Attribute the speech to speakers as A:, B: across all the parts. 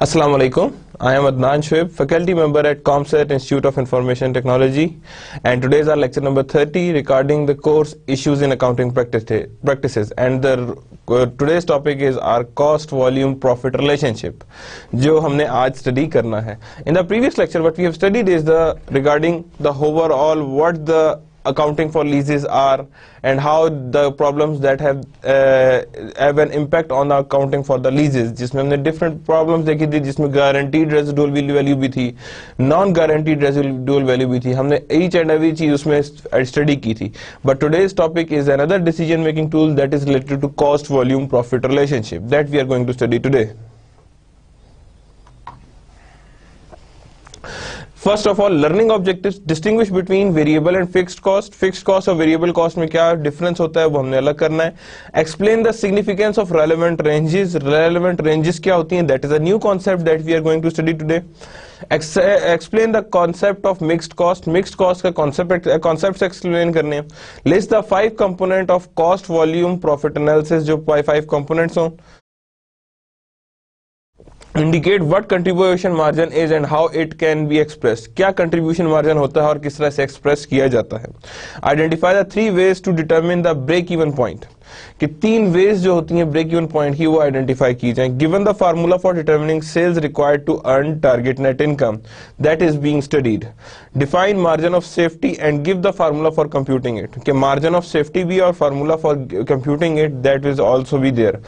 A: Assalamu alaikum. I am Adnan Shweb, faculty member at ComSet Institute of Information Technology, and today is our lecture number 30 regarding the course Issues in Accounting Practice, Practices. And the, uh, today's topic is our cost volume profit relationship, which we have study करना In the previous lecture, what we have studied is the regarding the overall what the accounting for leases are and how the problems that have uh, have an impact on the accounting for the leases जिसमें हमने different problems देखी थी जिसमें guaranteed residual value भी थी non guaranteed residual value भी थी हमने each and every चीज उसमें study की थी but today's topic is another decision making tool that is related to cost volume profit relationship that we are going to study today first of all learning objective distinguish between variable and fix cost fix cost और variable cost में क्या difference होता है वो हमने अलग करना है explain the significance of relevant ranges relevant ranges क्या होती है that is our concept that we are going to study today explain the concept of mixed cost mixed cost का कॉन्सेप्ट एक्सप्लेन करने list the five component of cost volume profit analysis जो five components हों indicate what contribution margin is and how it can be express क्या contribution margin होता है और किस तरह से एक्सप्रेस किया जाता है identify the three ways to determine the break even point कि तीन वेज जो होती हैं ब्रेक इवन पॉइंट की वो आइडेंटिफाई की जाए given the formula for determining sales required to earn target net income that is being studied define margin of safety and give the formula for computing it कि margin of safety भी और formula for computing it that is also be there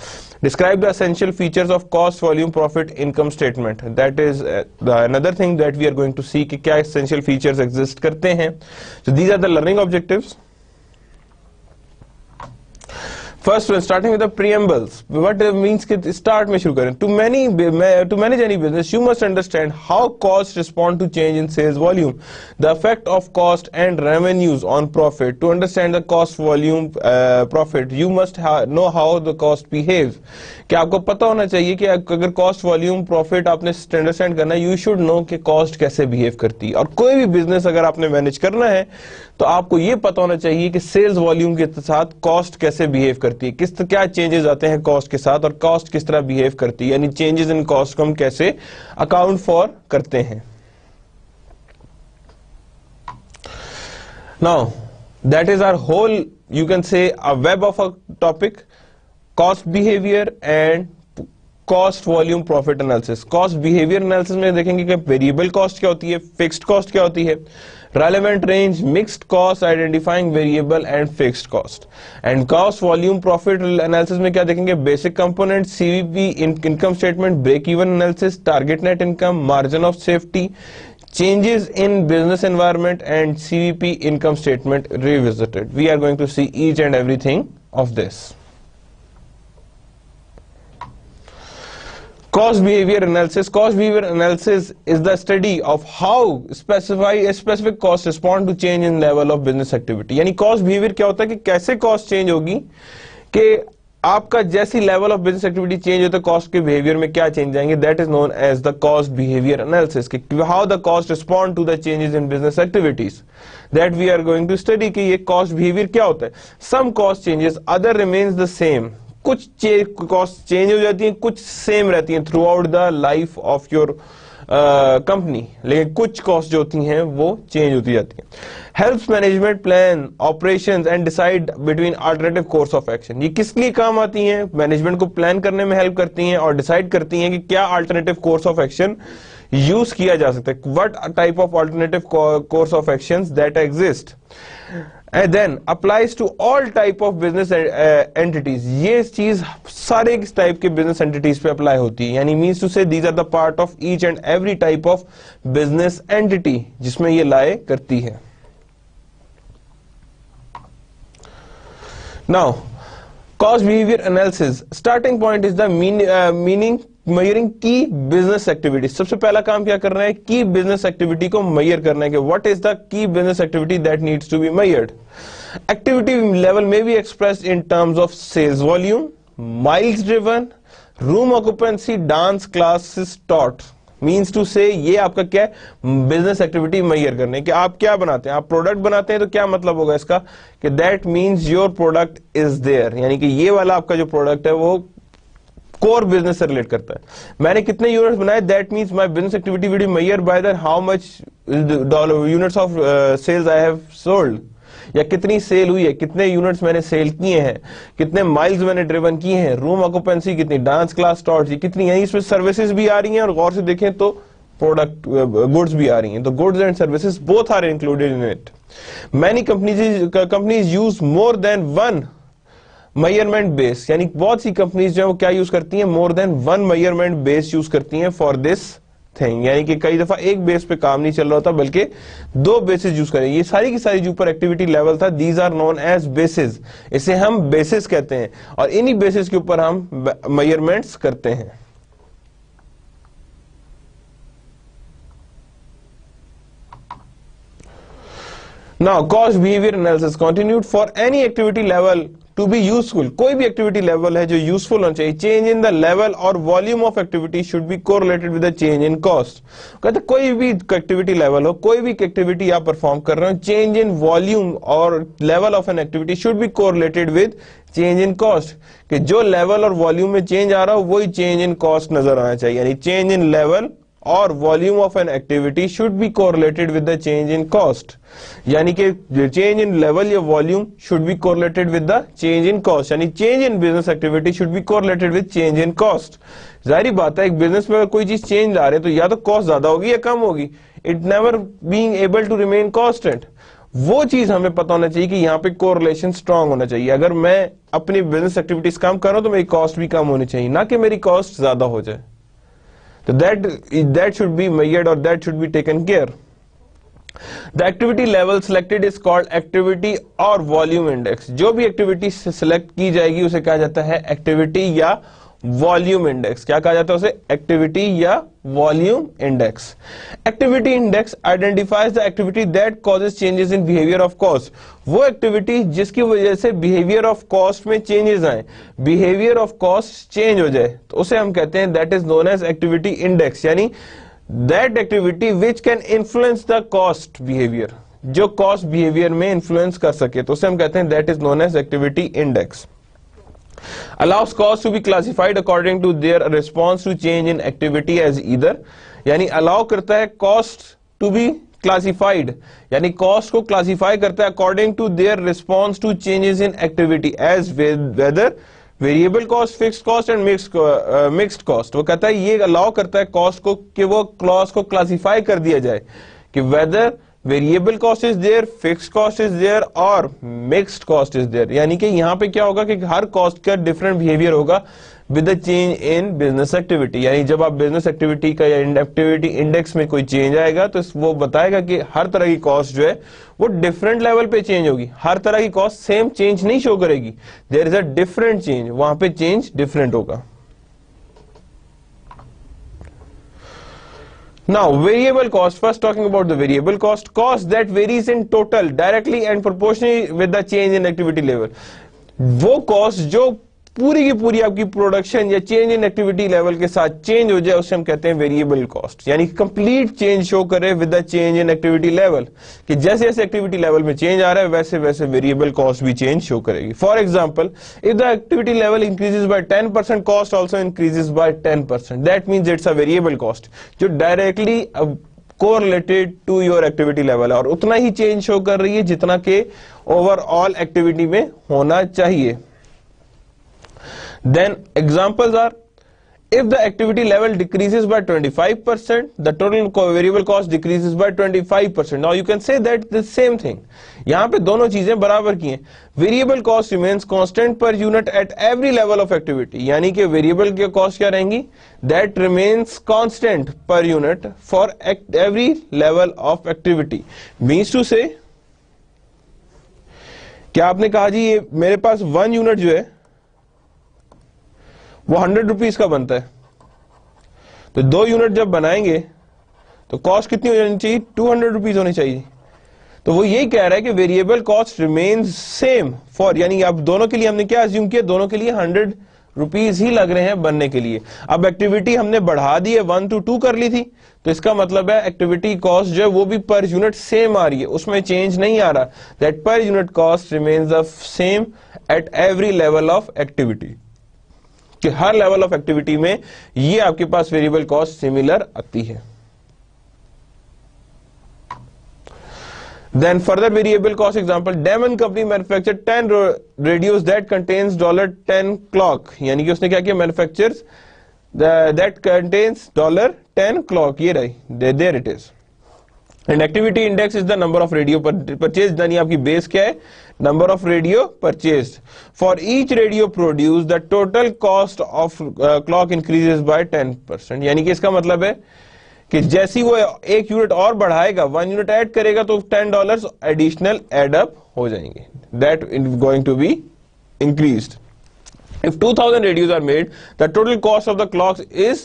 A: Describe the essential features of cost, volume, profit, income statement. That is uh, the another thing that we are going to see What essential features exist So these are the learning objectives. First one starting with the preambles what means कि start में शुरू करें to many to manage any business you must understand how cost respond to change in sales volume the effect of cost and revenues on profit to understand the cost volume profit you must know how the cost behave क्या आपको पता होना चाहिए कि अगर cost volume profit आपने understand करना है यू शुड नो कि कॉस्ट कैसे बिहेव करती है और कोई भी बिजनेस अगर आपने मैनेज करना है तो आपको ये पता होना चाहिए कि सेल्स वॉल्यूम के साथ कॉस्ट कैसे बिहेव करती करती है किस्त क्या चेंजेस आते हैं कॉस्ट के साथ और कॉस्ट किस तरह बिहेव करती है यानी चेंजेस इन कॉस्ट को हम कैसे अकाउंट फॉर करते हैं now that is our whole you can say a web of a topic cost behaviour and cost volume profit analysis cost behaviour analysis में देखेंगे कि वेरिएबल कॉस्ट क्या होती है फिक्स्ड कॉस्ट क्या होती है relevant range, mixed cost, identifying variable and fixed cost. And cost, volume, profit analysis में क्या देखेंगे basic component, CVP, income statement, break even analysis, target net income, margin of safety, changes in business environment and CVP income statement revisited. We are going to see each and everything of this. Cost behavior analysis. Cost behavior analysis is the study of how specify specific cost respond to change in level of business activity. यानी cost behavior क्या होता है कि कैसे cost change होगी कि आपका जैसी level of business activity change होता है कॉस्ट के बिहेवियर में क्या चेंज आएंगे that is known as the cost behaviour analysis how the cost respond to the changes in business activities that we are going to study कि ये cost behaviour क्या होता है some cost changes other remains the same कुछ cost change हो जाती हैं कुछ सेम रहती हैं throughout the life of your company लेकिन कुछ कॉस्ट जो होती हैं वो चेंज होती जाती हैं help management plan operation and decide between alternative course of action ये किस लिए काम आती हैं मैनेजमेंट को प्लान करने में हेल्प करती हैं और डिसाइड करती हैं कि क्या alternative course of action use किया जा सकता है what type of alternative course of action that exist then applies to all type of business entities ये चीज सारे टाइप के बिजनेस एंटिटीज पे अप्लाई होती है यानी means to say these are the part of each and every type of business entity जिसमें ये लाए करती है now cause behavior analysis starting point is the mean, uh, meaning measuring की बिजनेस एक्टिविटी सबसे पहला काम क्या करना है की बिजनेस एक्टिविटी को मयर करना है कि what is the key business activity that needs to be measured activity level में be express in terms of sales volume miles driven room occupancy dance classes taught means to say ये आपका क्या है business activity measure करने कि आप क्या बनाते हैं आप प्रोडक्ट बनाते हैं तो क्या मतलब होगा इसका कि that means your product is there यानी कि ये वाला आपका जो प्रोडक्ट है वो कोर बिजनेस से रिलेट करता है मैंने कितने यूनिट्स बनाए that means my business activity will be measure by the how much dollar units of sales I have sold या कितनी सेल हुई है कितने यूनिट्स मैंने सेल किए हैं कितने माइल्स मैंने ड्रिवन किए हैं रूम ऑक्यूपेंसी कितनी डांस क्लास टॉर्च कितनी है इसमें सर्विसेज भी आ रही हैं और गौर से देखें तो प्रोडक्ट गुड्स uh, भी आ रही हैं तो goods and services both are included in it many companies companies use more than one measurement base यानी बहुत सी कंपनीज जो है वो क्या यूज करती हैं more than one measurement base use करती हैं फॉर दिस थिंग यानी कि कई दफा एक बेस पे काम नहीं चल रहा होता बल्कि दो बेसिस यूज करें ये सारी की सारी जो ऊपर एक्टिविटी लेवल था these are known as basis इसे हम बेसिस कहते हैं और इन्हीं बेसिस के ऊपर हम मयरमेंट्स करते हैं Now, cost behavior analysis continued for any activity level to be useful कोई भी एक्टिविटी लेवल है जो यूजफुल होना चाहिए चेंज इन द लेवल और volume of activity should be correlated with change in cost कहते कोई भी एक्टिविटी लेवल हो कोई भी एक्टिविटी आप परफॉर्म कर रहे हो चेंज इन वॉल्यूम और level of an activity should be correlated with change in cost कि जो लेवल और वॉल्यूम में चेंज आ रहा हो वही चेंज इन कॉस्ट नजर आना चाहिए यानी चेंज इन लेवल और volume of an activity should be correlated with the change in cost यानी कि चेंज इन लेवल या volume should be correlated with the change in cost यानी change in business activity should be correlated with change in cost जाहिर बात है एक business में कोई चीज चेंज ला रहे तो या तो कॉस्ट ज्यादा होगी या कम होगी it never being able to remain constant वो चीज हमें पता होना चाहिए कि यहाँ पे कोरिलेशन स्ट्रांग होना चाहिए अगर मैं अपनी बिजनेस एक्टिविटीज कम कर रहा हूं तो मेरी कॉस्ट भी कम होनी चाहिए ना कि मेरी कॉस्ट ज्यादा हो जाए तो that that should be measured और that should be taken care the activity level selected is called activity और वॉल्यूम इंडेक्स जो भी एक्टिविटी सिलेक्ट की जाएगी उसे कहा जाता है एक्टिविटी या वॉल्यूम इंडेक्स क्या कहा जाता है उसे एक्टिविटी या volume index activity index identifies the activity that causes changes in behaviour of cost वो एक्टिविटी जिसकी वजह से बिहेवियर ऑफ कॉस्ट में चेंजेस आए बिहेवियर ऑफ कॉस्ट चेंज हो जाए तो उसे हम कहते हैं that is known as activity index यानी that activity which can influence the cost behaviour जो कॉस्ट बिहेवियर में इन्फ्लुएंस कर सके तो उसे हम कहते हैं that is known as activity index allows cause to be classified according to their response to change in activity as either यानी allow करता है cost to be classified यानी cost को classify करता है according to their response to changes in activity as whether variable cost fix cost and mixed cost वो कहता है ये अलाउ करता है कॉस्ट को कि वो क्लॉस को क्लासिफाई कर दिया जाए कि whether variable cost is there fix cost is there और मिक्सड कॉस्ट इज देयर यानी कि यहाँ पे क्या होगा कि हर कॉस्ट का डिफरेंट बिहेवियर होगा with change in business activity यानी जब आप बिजनेस एक्टिविटी का या एक्टिविटी इंडेक्स में कोई चेंज आएगा तो वो बताएगा कि हर तरह की कॉस्ट जो है वो डिफरेंट लेवल पे चेंज होगी हर तरह की कॉस्ट सेम चेंज नहीं शो करेगी there is a different change वहां पे चेंज डिफरेंट होगा Now variable cost, first talking about the variable cost, cost that varies in total directly and proportionally with the change in activity level. वो cost जो पूरी की पूरी आपकी production या चेंज इन एक्टिविटी लेवल के साथ चेंज हो जाए उसे हम कहते हैं वेरिएबल कॉस्ट यानी कंप्लीट चेंज शो करे with the change in activity level कि जैसे जैसे एक्टिविटी लेवल में चेंज आ रहा है वैसे वैसे वेरिएबल कॉस्ट भी चेंज शो करेगी for example if the activity level increases by ten percent cost also increases by ten percent that mean it's a variable cost जो directly related to your activity level और उतना ही change show कर रही है जितना के ओवरऑल एक्टिविटी में होना चाहिए Then examples are if the activity level decreases by 25%, the total co variable cost decreases by 25%. Now you can say that the same thing. yahan pe dono cheeze barabar ki hain Variable cost remains constant per unit at every level of activity. yani कि variable ke cost kya rahengi That remains constant per unit for every level of activity. Means to say, kya aapne kaha ji ye mere paas one unit jo hai वो hundred rupees का बनता है तो दो unit जब बनाएंगे तो cost कितनी हो जानी चाहिए टू हंड्रेड रुपीज होनी चाहिए तो वो यही कह रहा है कि variable cost remain same for यानी आप दोनों के लिए हमने क्या अज्यूम किया दोनों के लिए हंड्रेड रुपीज ही लग रहे हैं बनने के लिए अब एक्टिविटी हमने बढ़ा दी है वन टू टू कर ली थी तो इसका मतलब है एक्टिविटी कॉस्ट जो है वो भी पर यूनिट सेम आ रही है उसमें चेंज नहीं आ रहा that per unit cost remains the same at every level of activity कि हर लेवल ऑफ एक्टिविटी में ये आपके पास वेरिएबल कॉस्ट सिमिलर आती है then further variable cost example Damon company manufacture 10 radios that contains dollar 10 clock यानी कि उसने क्या किया manufacture that contains dollar 10 clock ये रही there it is and activity index is the number of radio purchase यानी आपकी बेस क्या है number of radio purchased for each radio produced the total cost of uh, clock increases by 10% यानी कि इसका मतलब है कि जैसी वो एक यूनिट और बढ़ाएगा वन यूनिट ऐड करेगा तो ten dollars additional add up हो जाएंगे that going to be increased if 2000 radios are made the total cost of the clocks is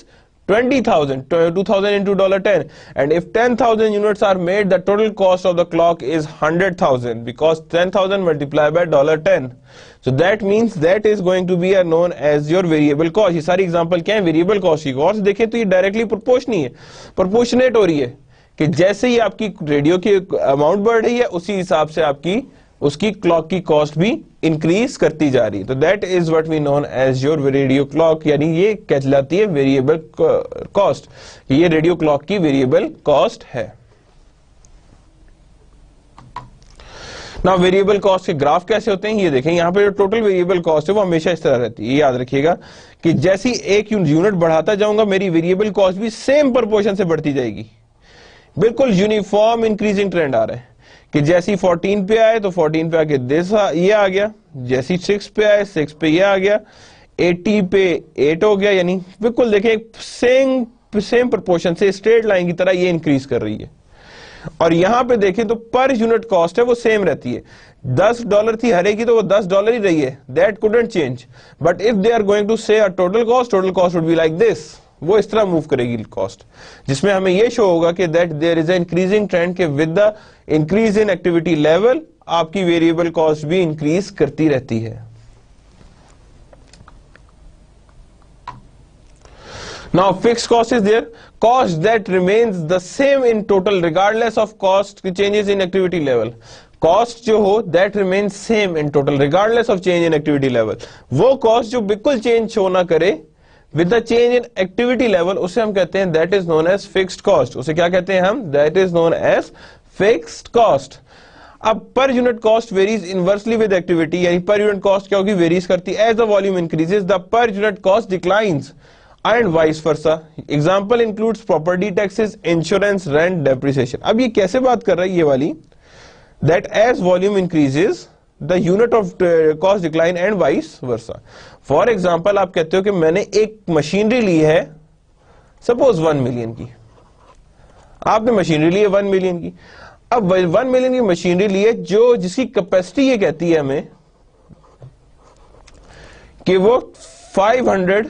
A: 20,000, 2,000 into dollar $10. And if 10,000 units are made, the total cost of the clock is 100,000 because 10,000 multiplied by dollar $10. So that means that is going to be a known as your variable cost. ये सारी example क्या है? Variable cost की cost देखें तो ये directly proportional. ही है. Proportionate हो is, है कि जैसे ही amount is increasing, अमाउंट बढ़ रही है उसकी क्लॉक की कॉस्ट भी इंक्रीज करती जा रही है तो that is what we known as your radio clock यानी ये कहलाती है वेरिएबल कॉस्ट ये रेडियो क्लॉक की वेरिएबल कॉस्ट है ना वेरिएबल कॉस्ट के ग्राफ कैसे होते हैं ये देखें यहां पर जो टोटल वेरिएबल कॉस्ट है वो हमेशा इस तरह रहती है याद रखिएगा कि जैसी एक यूनिट बढ़ाता जाऊंगा मेरी वेरिएबल कॉस्ट भी सेम प्रपोर्शन से बढ़ती जाएगी बिल्कुल यूनिफॉर्म इंक्रीजिंग ट्रेंड आ रहा है कि जैसी 14 पे आए तो 14 पे आके दिस ये आ गया जैसी 6 पे आए 6 पे ये आ गया 80 पे 8 हो गया यानी बिल्कुल देखें सेम सेम प्रपोर्शन से स्ट्रेट लाइन की तरह ये इंक्रीज कर रही है और यहां पे देखें तो पर यूनिट कॉस्ट है वो सेम रहती है दस डॉलर थी हरे की तो वो दस डॉलर ही रही है that couldn't change but if they are going to say total cost total cost would be like this वो इस तरह मूव करेगी कॉस्ट जिसमें हमें यह शो होगा कि that there is increasing trend के with the increase in activity level आपकी वेरिएबल कॉस्ट भी इंक्रीज करती रहती है now fix cost is there cost that remains the same in total regardless of cost changes in activity level cost जो हो that remain same in total regardless of change in activity level वो cost जो बिल्कुल change हो ना करे with the change in activity level उसे हम कहते हैं that is known as fixed cost उसे क्या कहते हैं हम that is known as fixed cost अब per unit cost varies inversely with activity यानी पर यूनिट कॉस्ट क्या होगी वेरीज करती है as the volume increases the per unit cost declines and vice versa example include property taxes insurance rent depreciation अब ये कैसे बात कर रहा है ये वाली that as volume increases the unit of cost decline and vice versa for example आप कहते हो कि मैंने एक मशीनरी ली है सपोज वन मिलियन की आपने मशीनरी ली है वन मिलियन की अब वन मिलियन की मशीनरी ली है जो जिसकी कैपेसिटी ये कहती है हमें कि वो 500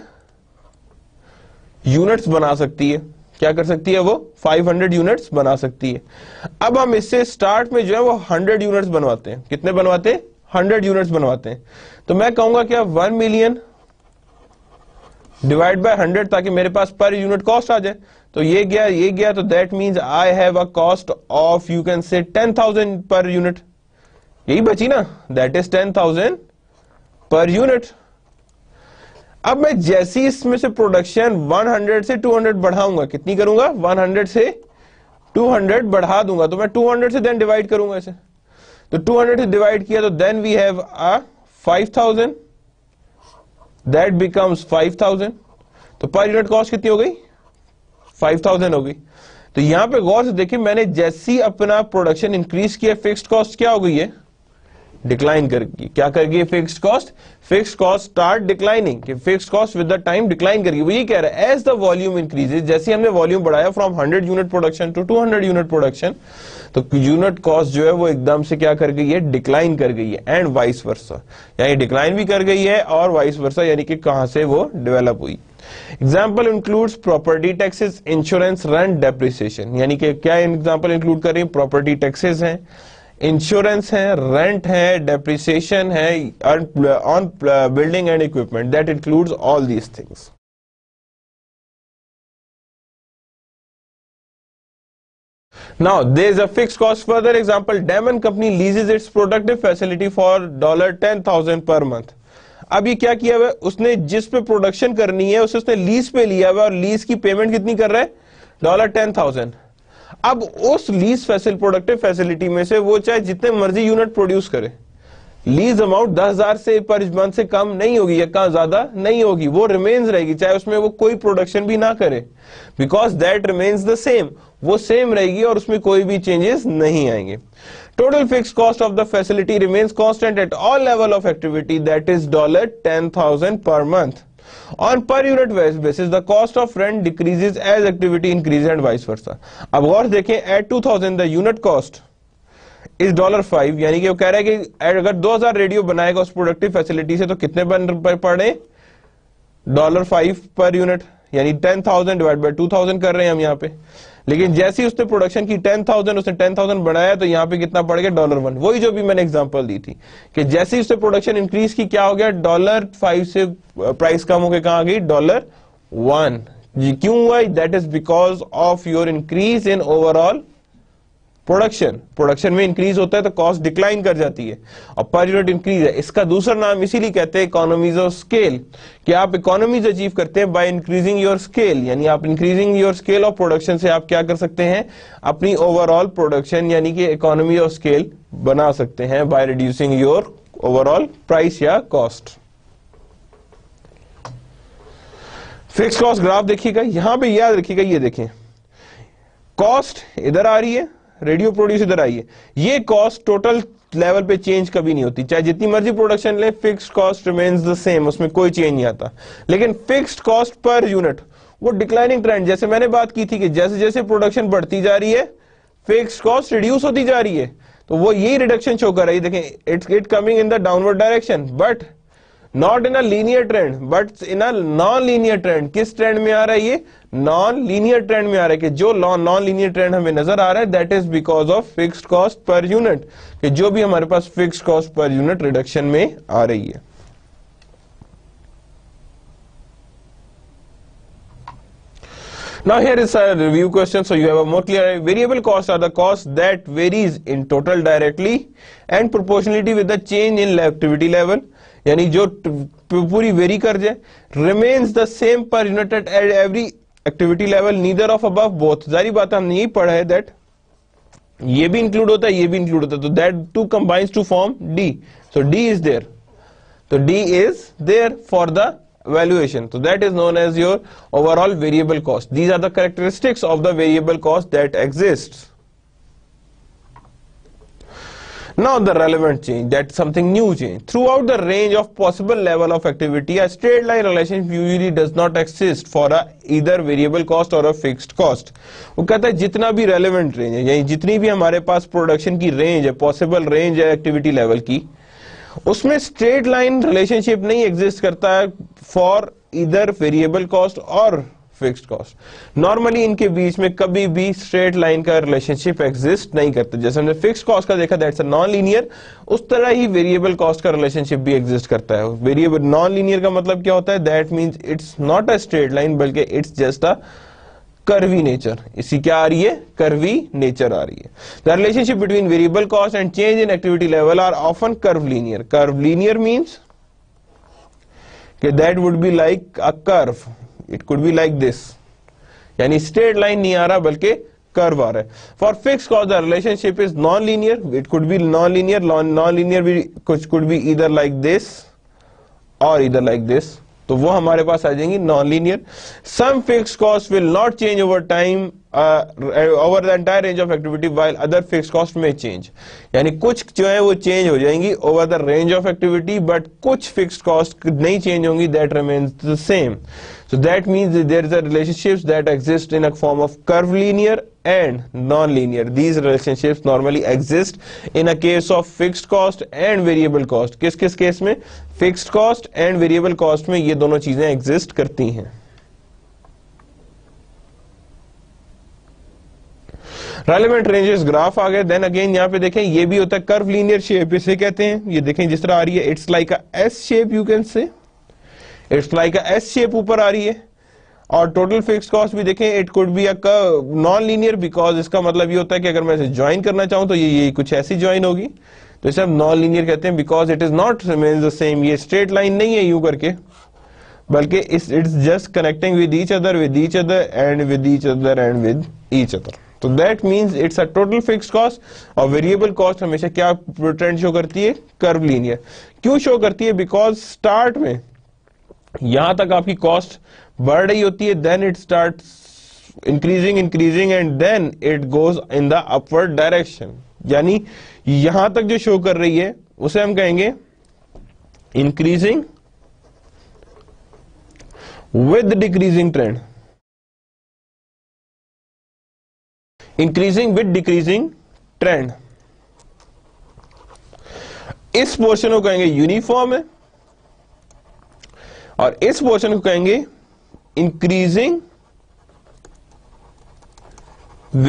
A: यूनिट्स बना सकती है क्या कर सकती है वो 500 यूनिट्स बना सकती है अब हम इससे स्टार्ट में जो है वो 100 यूनिट्स बनवाते हैं कितने बनवाते हैं हंड्रेड यूनिट्स बनवाते हैं तो मैं कहूंगा कि आप one million divide by hundred ताकि मेरे पास पर यूनिट कॉस्ट आ जाए तो ये गया ये गया तो that means I have a cost of you can say ten thousand per unit यही बची ना that is ten thousand per unit अब मैं जैसी इसमें से प्रोडक्शन 100 से 200 बढ़ाऊंगा कितनी करूंगा 100 से 200 बढ़ा दूंगा तो मैं 200 से देन डिवाइड करूंगा इसे तो 200 डिवाइड किया तो then we have a 5000 that becomes 5000 तो पर यूनिट कॉस्ट कितनी हो गई 5000 हो गई तो यहां पे गौर से देखिए मैंने जैसी अपना प्रोडक्शन इंक्रीज किया फिक्स्ड कॉस्ट क्या हो गई है डिक्लाइन कर गई क्या कर गई fix cost fix cost start declining कि cost with the time decline कर वो ये कह रहा है एज द वॉल्यूम इंक्रीजेज जैसे हमने वॉल्यूम बढ़ाया from 100 unit production to 200 unit production तो यूनिट कॉस्ट जो है वो एकदम से क्या कर गई है डिक्लाइन कर गई है एंड वाइस वर्षा यानी डिक्लाइन भी कर गई है और वाइस वर्षा यानी कि कहां से वो डेवलप हुई example includes property taxes insurance rent depreciation यानी कि क्या एग्जाम्पल इंक्लूड कर रही है प्रॉपर्टी टैक्सेस हैं इंश्योरेंस है रेंट है डेप्रिसिएशन है on building and equipment that includes all these things Now, there is a fixed cost. Further example, Diamond Company leases its productive facility for $10,000 per month. अब ये क्या किया हुआ है उसने जिस पे प्रोडक्शन करनी है उसे उसने लीज पे लिया हुआ और लीज की पेमेंट कितनी कर रहा है डॉलर टेन थाउजेंड अब उस लीज फैसिल प्रोडक्टिव फैसिलिटी में से वो चाहे जितने मर्जी यूनिट प्रोड्यूस करे लीज अमाउंट दस हजार से पर मंथ से कम नहीं होगी या कहा ज्यादा नहीं होगी वो रिमेन्स रहेगी चाहे उसमें वो कोई प्रोडक्शन भी ना करे because that remains the same वो सेम रहेगी और उसमें कोई भी चेंजेस नहीं आएंगे total fix cost of the facility remains constant at all level of activity that is dollar ten thousand per month on per unit basis the cost of rent decreases as activity increase and vice versa अब गौर देखें two thousand the unit cost is dollar five यानी कि वो कह रहा है कि अगर 2000 रेडियो बनाएगा उस प्रोडक्टिव फैसिलिटी से तो कितने बन पड़े डॉलर फाइव पर यूनिट यानी 10,000 thousand divide by two thousand कर रहे हैं हम यहाँ पे लेकिन जैसी उसने प्रोडक्शन की 10,000 उसने 10,000 बढ़ाया तो यहाँ पे कितना पड़ गया डॉलर वन वही जो भी मैंने एग्जाम्पल दी थी कि जैसी उसने प्रोडक्शन इंक्रीज की क्या हो गया डॉलर फाइव से प्राइस कम हो गया कहा गई डॉलर वन क्यों हुआ that is because of your increase in overall production production में इंक्रीज होता है तो कॉस्ट डिक्लाइन कर जाती है और पर यूनिट इंक्रीज है इसका दूसरा नाम इसीलिए कहते हैं इकोनॉमीज ऑफ स्केल कि आप इकोनॉमीज अचीव करते हैं बाय इंक्रीजिंग योर स्केल यानी आप increasing your scale of production से आप क्या कर सकते हैं अपनी ओवरऑल प्रोडक्शन यानी कि इकोनॉमी ऑफ स्केल बना सकते हैं by reducing your overall price या कॉस्ट फिक्स कॉस्ट ग्राफ देखिएगा यहां पर याद रखिएगा ये देखें कॉस्ट इधर आ रही है रेडियो प्रोड्यूस इधर आई है ये कॉस्ट टोटल लेवल पे चेंज कभी नहीं होती चाहे जितनी मर्जी प्रोडक्शन ले fix cost remains the same उसमें कोई चेंज नहीं आता लेकिन फिक्स्ड कॉस्ट पर यूनिट वो डिक्लाइनिंग ट्रेंड जैसे मैंने बात की थी कि जैसे जैसे प्रोडक्शन बढ़ती जा रही है फिक्स कॉस्ट रिड्यूस होती जा रही है तो वो यही रिडक्शन शो कर रही है देखें it's it coming in the downward direction but not in a linear trend but in a non linear trend किस ट्रेंड में आ रहा है ये नॉन लीनियर ट्रेंड में आ रहा है कि जो नॉन लीनियर ट्रेंड हमें नजर आ रहा है that is because of fixed cost per unit कि जो भी हमारे पास fixed cost per unit reduction में आ रही है Now here is a review question so you have a more clear variable costs are the costs that varies in total directly and proportionality with the change in activity level यानी जो पूरी vary कर जाए remains the same per unit at every activity level neither of अब both जारी बात हमने यही पढ़ा है दैट ये भी इंक्लूड होता है ये भी इंक्लूड होता है तो that to combines to form D so D is there तो D is there for the valuation तो that is known as your overall variable cost these are the characteristics of the variable cost that exists Now the relevant change, that's something new change. Throughout the range of possible level of activity, a straight line relation usually does not exist for a either variable cost or a fixed cost. वो कहता है जितना भी relevant range है यानी जितनी भी हमारे पास production की range है possible range है activity level की उसमें straight line relationship नहीं exist करता है for either variable cost or fixed cost normally इनके बीच में कभी भी स्ट्रेट लाइन का रिलेशनशिप एग्जिस्ट नहीं करता जैसे हमने फिक्स्ड कॉस्ट का देखा दैट्स अ नॉन लीनियर उस तरह ही वेरिएबल कॉस्ट का रिलेशनशिप भी एग्जिस्ट करता है वेरिएबल नॉन लीनियर का मतलब क्या होता है that means it's not a straight line बल्कि it's just a curvy nature इसी क्या आ रही है कर्वी नेचर आ रही है the relationship between variable cost and change in activity level are often curve linear curve linear means that would be like a curve it could be like this यानी straight line नहीं आ रहा बल्कि curve आ रहा है for fix cause the relationship is non linear it could be non linear non linear भी कुछ कुड बी इधर लाइक दिस और इधर लाइक दिस तो वो हमारे पास आ जाएंगी non linear some fix cause will not change over time over the entire range of activity while other fix cost में चेंज यानी कुछ जो है वो चेंज हो जाएंगी over the range of activity but कुछ फिक्स कॉस्ट नहीं चेंज होंगी that remain the same so that means there is a relationship that exist in form of curve linear and non linear these relationship normally exist in a case of fixed cost and variable cost किस किस case में fixed cost and variable cost में ये दोनों चीजें exist करती हैं relevant ranges graph आ गए देन अगेन यहाँ पे देखें ये भी होता है कर्व लीनियर शेप इसे कहते हैं ये देखें जिस तरह आ रही है it's like S shape you can say it's like S shape ऊपर आ रही है और टोटल फिक्स कॉस्ट भी देखें it could be non linear because इसका मतलब ये होता है कि अगर मैं इसे ज्वाइन करना चाहूं तो ये ये कुछ ऐसी ज्वाइन होगी तो इसे हम नॉन लीनियर कहते हैं because it is not remain the same ये स्ट्रेट लाइन नहीं है यू करके बल्कि it's just connecting with each other with each other and with each other and with each other तो that means it's a total fix cost और variable cost हमेशा क्या trend show करती है कर्व लीनियर क्यों show करती है because start में यहां तक आपकी कॉस्ट बढ़ रही होती है then it start increasing increasing and then it goes in the upward direction यानी यहां तक जो शो कर रही है उसे हम कहेंगे increasing with decreasing trend increasing with decreasing trend इस पोर्शन को कहेंगे यूनिफॉर्म है और इस पोर्शन को कहेंगे increasing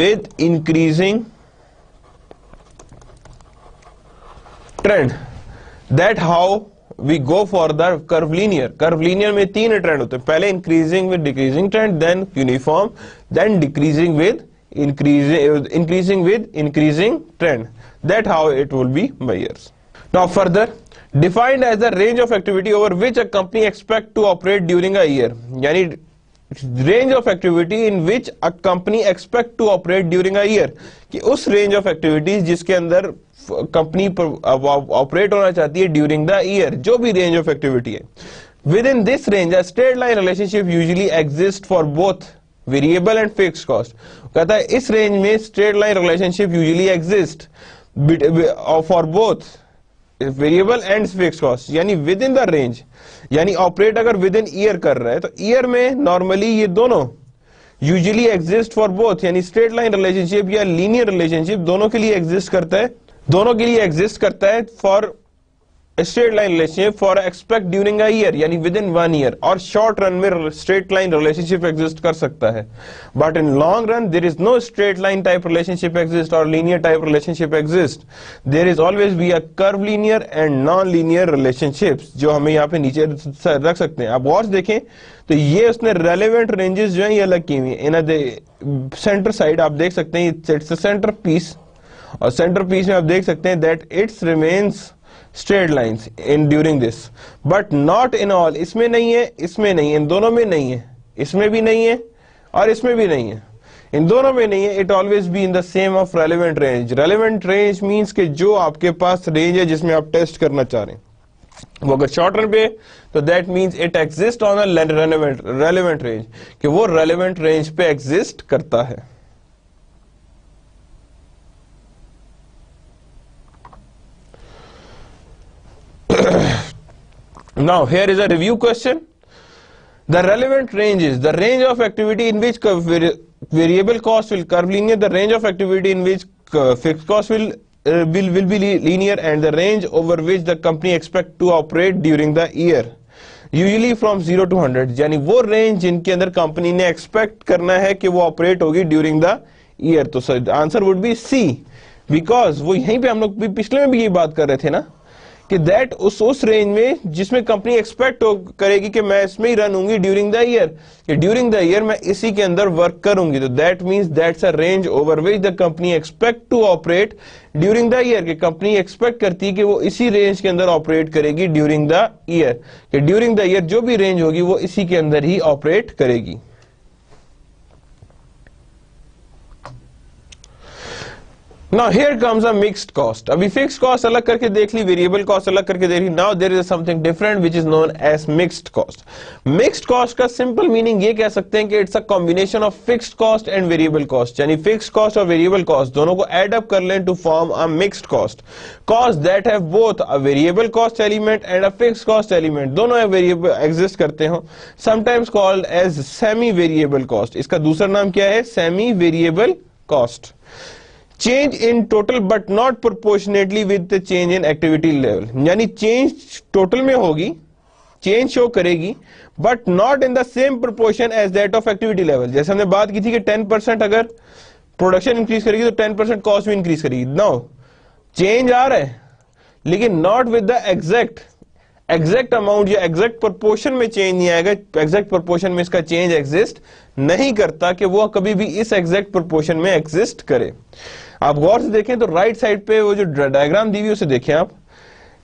A: with increasing trend that how we go for the curve linear curve linear में तीन ट्रेंड होते हैं पहले increasing with decreasing trend then uniform then decreasing with increasing increasing with increasing trend that how it will be measured now further defined as the range of activity over which a company expect to operate during a year yani range of activity in which a company expect to operate during a year कि उस range of activities जिसके अंदर company operate होना चाहती है during the year जो भी range of activity है within this range a straight line relationship usually exist for both variable and fix cost कहता है इस रेंज में straight line relationship usually exist for both variable and fix cost यानी with in the range यानी operate अगर within year कर रहा है तो ईयर में नॉर्मली ये दोनों यूजली एग्जिस्ट फॉर बोथ यानी स्ट्रेट लाइन रिलेशनशिप या लीनियर रिलेशनशिप दोनों के लिए एग्जिस्ट करता है दोनों के लिए एग्जिस्ट करता है for straight line relationship for expect during a year यानी विद इन वन ईयर और शॉर्ट रन में स्ट्रेट लाइन रिलेशनशिप एग्जिस्ट कर सकता है but in long run there is no straight line type relationship exist और linear type relationship exist there is always be a curve linear and non linear relationship जो हमें यहाँ पे नीचे रख सकते हैं आप वॉर्स देखें तो ये उसने रेलिवेंट रेंजेस जो है ये अलग की हुई है इन सेंटर साइड आप देख सकते हैं सेंटर पीस और सेंटर पीस में आप देख सकते हैं that it's remains straight lines in during this but not in all इसमें नहीं है इसमें नहीं है इन दोनों में नहीं है इसमें भी नहीं है और इसमें भी नहीं है इन दोनों में नहीं है it always be in the same of relevant range relevant range means के जो आपके पास रेंज है जिसमें आप टेस्ट करना चाह रहे हैं वो अगर शॉर्ट रन पे तो that means it exist on relevant relevant range कि वो रेलिवेंट रेंज पे एग्जिस्ट करता है Now here is a review question. The relevant range is the range of activity in which variable cost will curve linear, the range of activity in which fixed cost will, uh, will, will be linear and the range over which the company expects to operate during the year. Usually from 0 to 100, यानी वो range जिनके अंदर company ने expect करना है कि वो operate होगी ड्यूरिंग द ईयर तो answer would be C because वो यहीं पे हम लोग पिछले में भी ये बात कर रहे थे ना कि दैट उस उस रेंज में जिसमें कंपनी एक्सपेक्ट करेगी कि मैं इसमें ही रन होंगी ड्यूरिंग द ईयर कि ड्यूरिंग द ईयर मैं इसी के अंदर वर्क करूंगी तो that means that's a range over which the company expect to operate during the year कि कंपनी एक्सपेक्ट करती है कि वो इसी रेंज के अंदर ऑपरेट करेगी ड्यूरिंग द ईयर कि ड्यूरिंग द ईयर जो भी रेंज होगी वो इसी के अंदर ही ऑपरेट करेगी Now here comes a mixed cost. अभी fixed cost अलग करके देख ली variable cost अलग करके देख ली Now there is something different which is known as mixed cost. Mixed cost का simple meaning ये कह सकते हैं कि it's a combination of fixed cost and variable cost. यानी fixed cost और variable cost दोनों को add up कर लें to form a mixed cost. Cost that have both a variable cost element and a fixed cost element. दोनों ये variable exist करते हों. Sometimes called as semi variable cost. इसका दूसरा नाम क्या है Semi variable cost. Change in total but not proportionately with the change in activity level यानी चेंज टोटल में होगी चेंज शो करेगी but not in the same proportion as that of activity level जैसे हमने बात की थी कि 10% अगर प्रोडक्शन इंक्रीज करेगी तो 10% कॉस्ट भी इंक्रीज करेगी नो चेंज आ रहा है लेकिन not with the exact exact amount या एग्जैक्ट प्रोपोर्शन में चेंज नहीं आएगा एग्जैक्ट प्रोपोर्शन में इसका चेंज एग्जिस्ट नहीं करता कि वो कभी भी इस एग्जैक्ट प्रोपोर्शन में एग्जिस्ट करे आप गौर से देखें तो राइट साइड पे वो जो डायग्राम दी हुई उसे देखें आप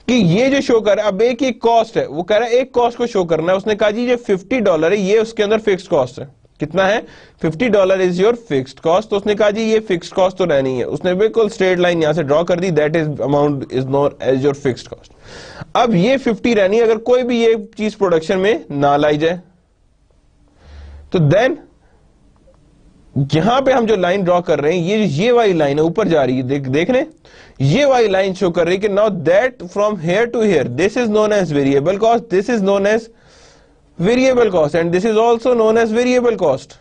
A: कि ये जो शो कर रहा है अब एक एक कॉस्ट है वो कह रहा है एक कॉस्ट को शो करना है उसने कहा जी ये फिफ्टी डॉलर है ये उसके अंदर फिक्स कॉस्ट है कितना है fifty dollar is your fixed cost तो उसने कहा जी ये फिक्स्ड कॉस्ट तो रहनी है उसने बिल्कुल स्ट्रेट लाइन यहां से ड्रॉ कर दी that is amount is known as your fixed cost अब ये फिफ्टी रहनी है अगर कोई भी ये चीज प्रोडक्शन में ना लाई जाए तो देन यहां पे हम जो लाइन ड्रॉ कर रहे हैं ये ये वाली लाइन है ऊपर जा रही है देख देख रहे ये वाली लाइन शो कर रही है कि now that from here to here this is known as variable cost this is known as variable cost and this is also known as variable cost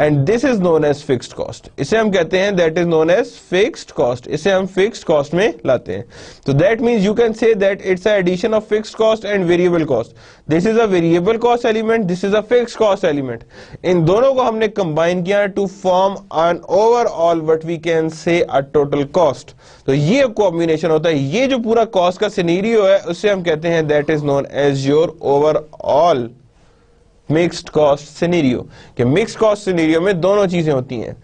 A: and this is known as fixed cost इसे हम कहते हैं that is known as fixed cost इसे हम fixed cost में लाते हैं तो that means you can say that it's a addition of fixed cost and variable cost this is a variable cost element this is a fixed cost element इन दोनों को हमने combine किया to form an overall what we can say a total cost तो ये combination होता है ये जो पूरा कॉस्ट का सिनेरियो है उसे हम कहते हैं that is known as your overall mixed cost scenario कि मिक्स्ड कॉस्ट सिनेरियो में दोनों चीजें होती हैं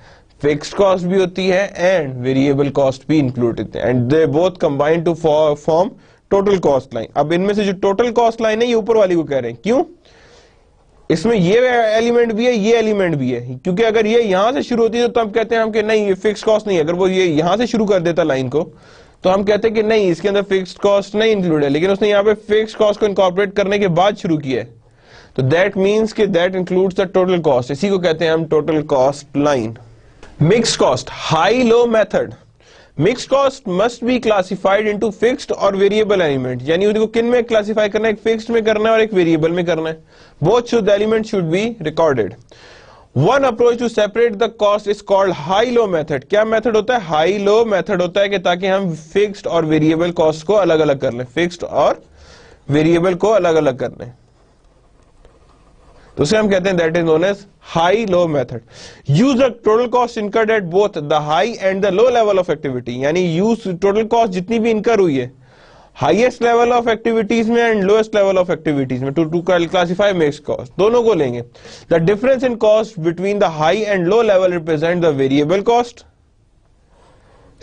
A: फिक्स्ड कॉस्ट भी होती है एंड वेरिएबल कॉस्ट भी included and they both combine to form total cost line अब इनमें से जो टोटल कॉस्ट लाइन है ये ऊपर वाली को कह रहे हैं क्यों इसमें ये एलिमेंट भी है ये एलिमेंट भी है क्योंकि अगर ये यहां से शुरू होती है तो हम कहते हैं हम कि नहीं ये फिक्स कॉस्ट नहीं है अगर वो ये यहां से शुरू कर देता लाइन को तो हम कहते हैं कि नहीं इसके अंदर फिक्स कॉस्ट नहीं इंक्लूड है लेकिन उसने यहाँ पे फिक्स कॉस्ट को इनकॉर्पोरेट करने के बाद शुरू किया है तो दैट मीन्स के that includes the total cost इसी को कहते हैं हम total cost line mix cost high low method mix cost must be classified into fixed और वेरिएबल एलिमेंट यानी उनको किन में क्लासिफाई करना है एक फिक्स्ड में करना है और एक वेरिएबल में करना है both should element should be recorded one approach to separate the cost is called high low method क्या मेथड होता है हाई लो मेथड होता है कि ताकि हम फिक्स्ड और वेरिएबल कॉस्ट को अलग अलग कर लें फिक्स्ड और वेरिएबल को अलग अलग कर लें तो उसे हम कहते हैं that is known as high low method use the total cost incurred at both the high and the low level of activity यानी यूज टोटल कॉस्ट जितनी भी इनकर हुई है हाईएस्ट लेवल ऑफ एक्टिविटीज में and lowest level of activities में to to classify makes cost दोनों को लेंगे the difference in cost between the high and low level represent the variable cost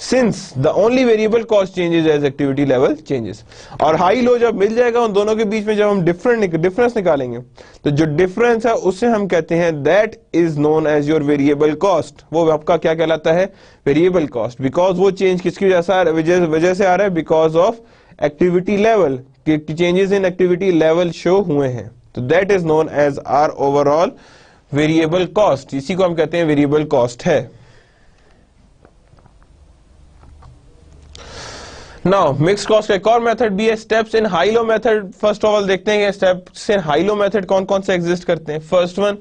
A: since the only variable cost changes as activity level changes और high low जब मिल जाएगा उन दोनों के बीच में जब हम डिफरेंट डिफरेंस निकालेंगे तो जो डिफरेंस है उसे हम कहते हैं that is known as your variable cost वो आपका क्या कहलाता है वेरिएबल कॉस्ट बिकॉज वो चेंज किसकी वजह से आ रहा है because of activity level changes in activity level show हुए हैं तो that is known as our overall variable cost इसी को हम कहते हैं वेरिएबल कॉस्ट है नाउ मिक्स क्रॉस का एक और मेथड भी है steps in high low method first of all देखते हैं steps in high low method कौन कौन से एग्जिस्ट करते हैं first one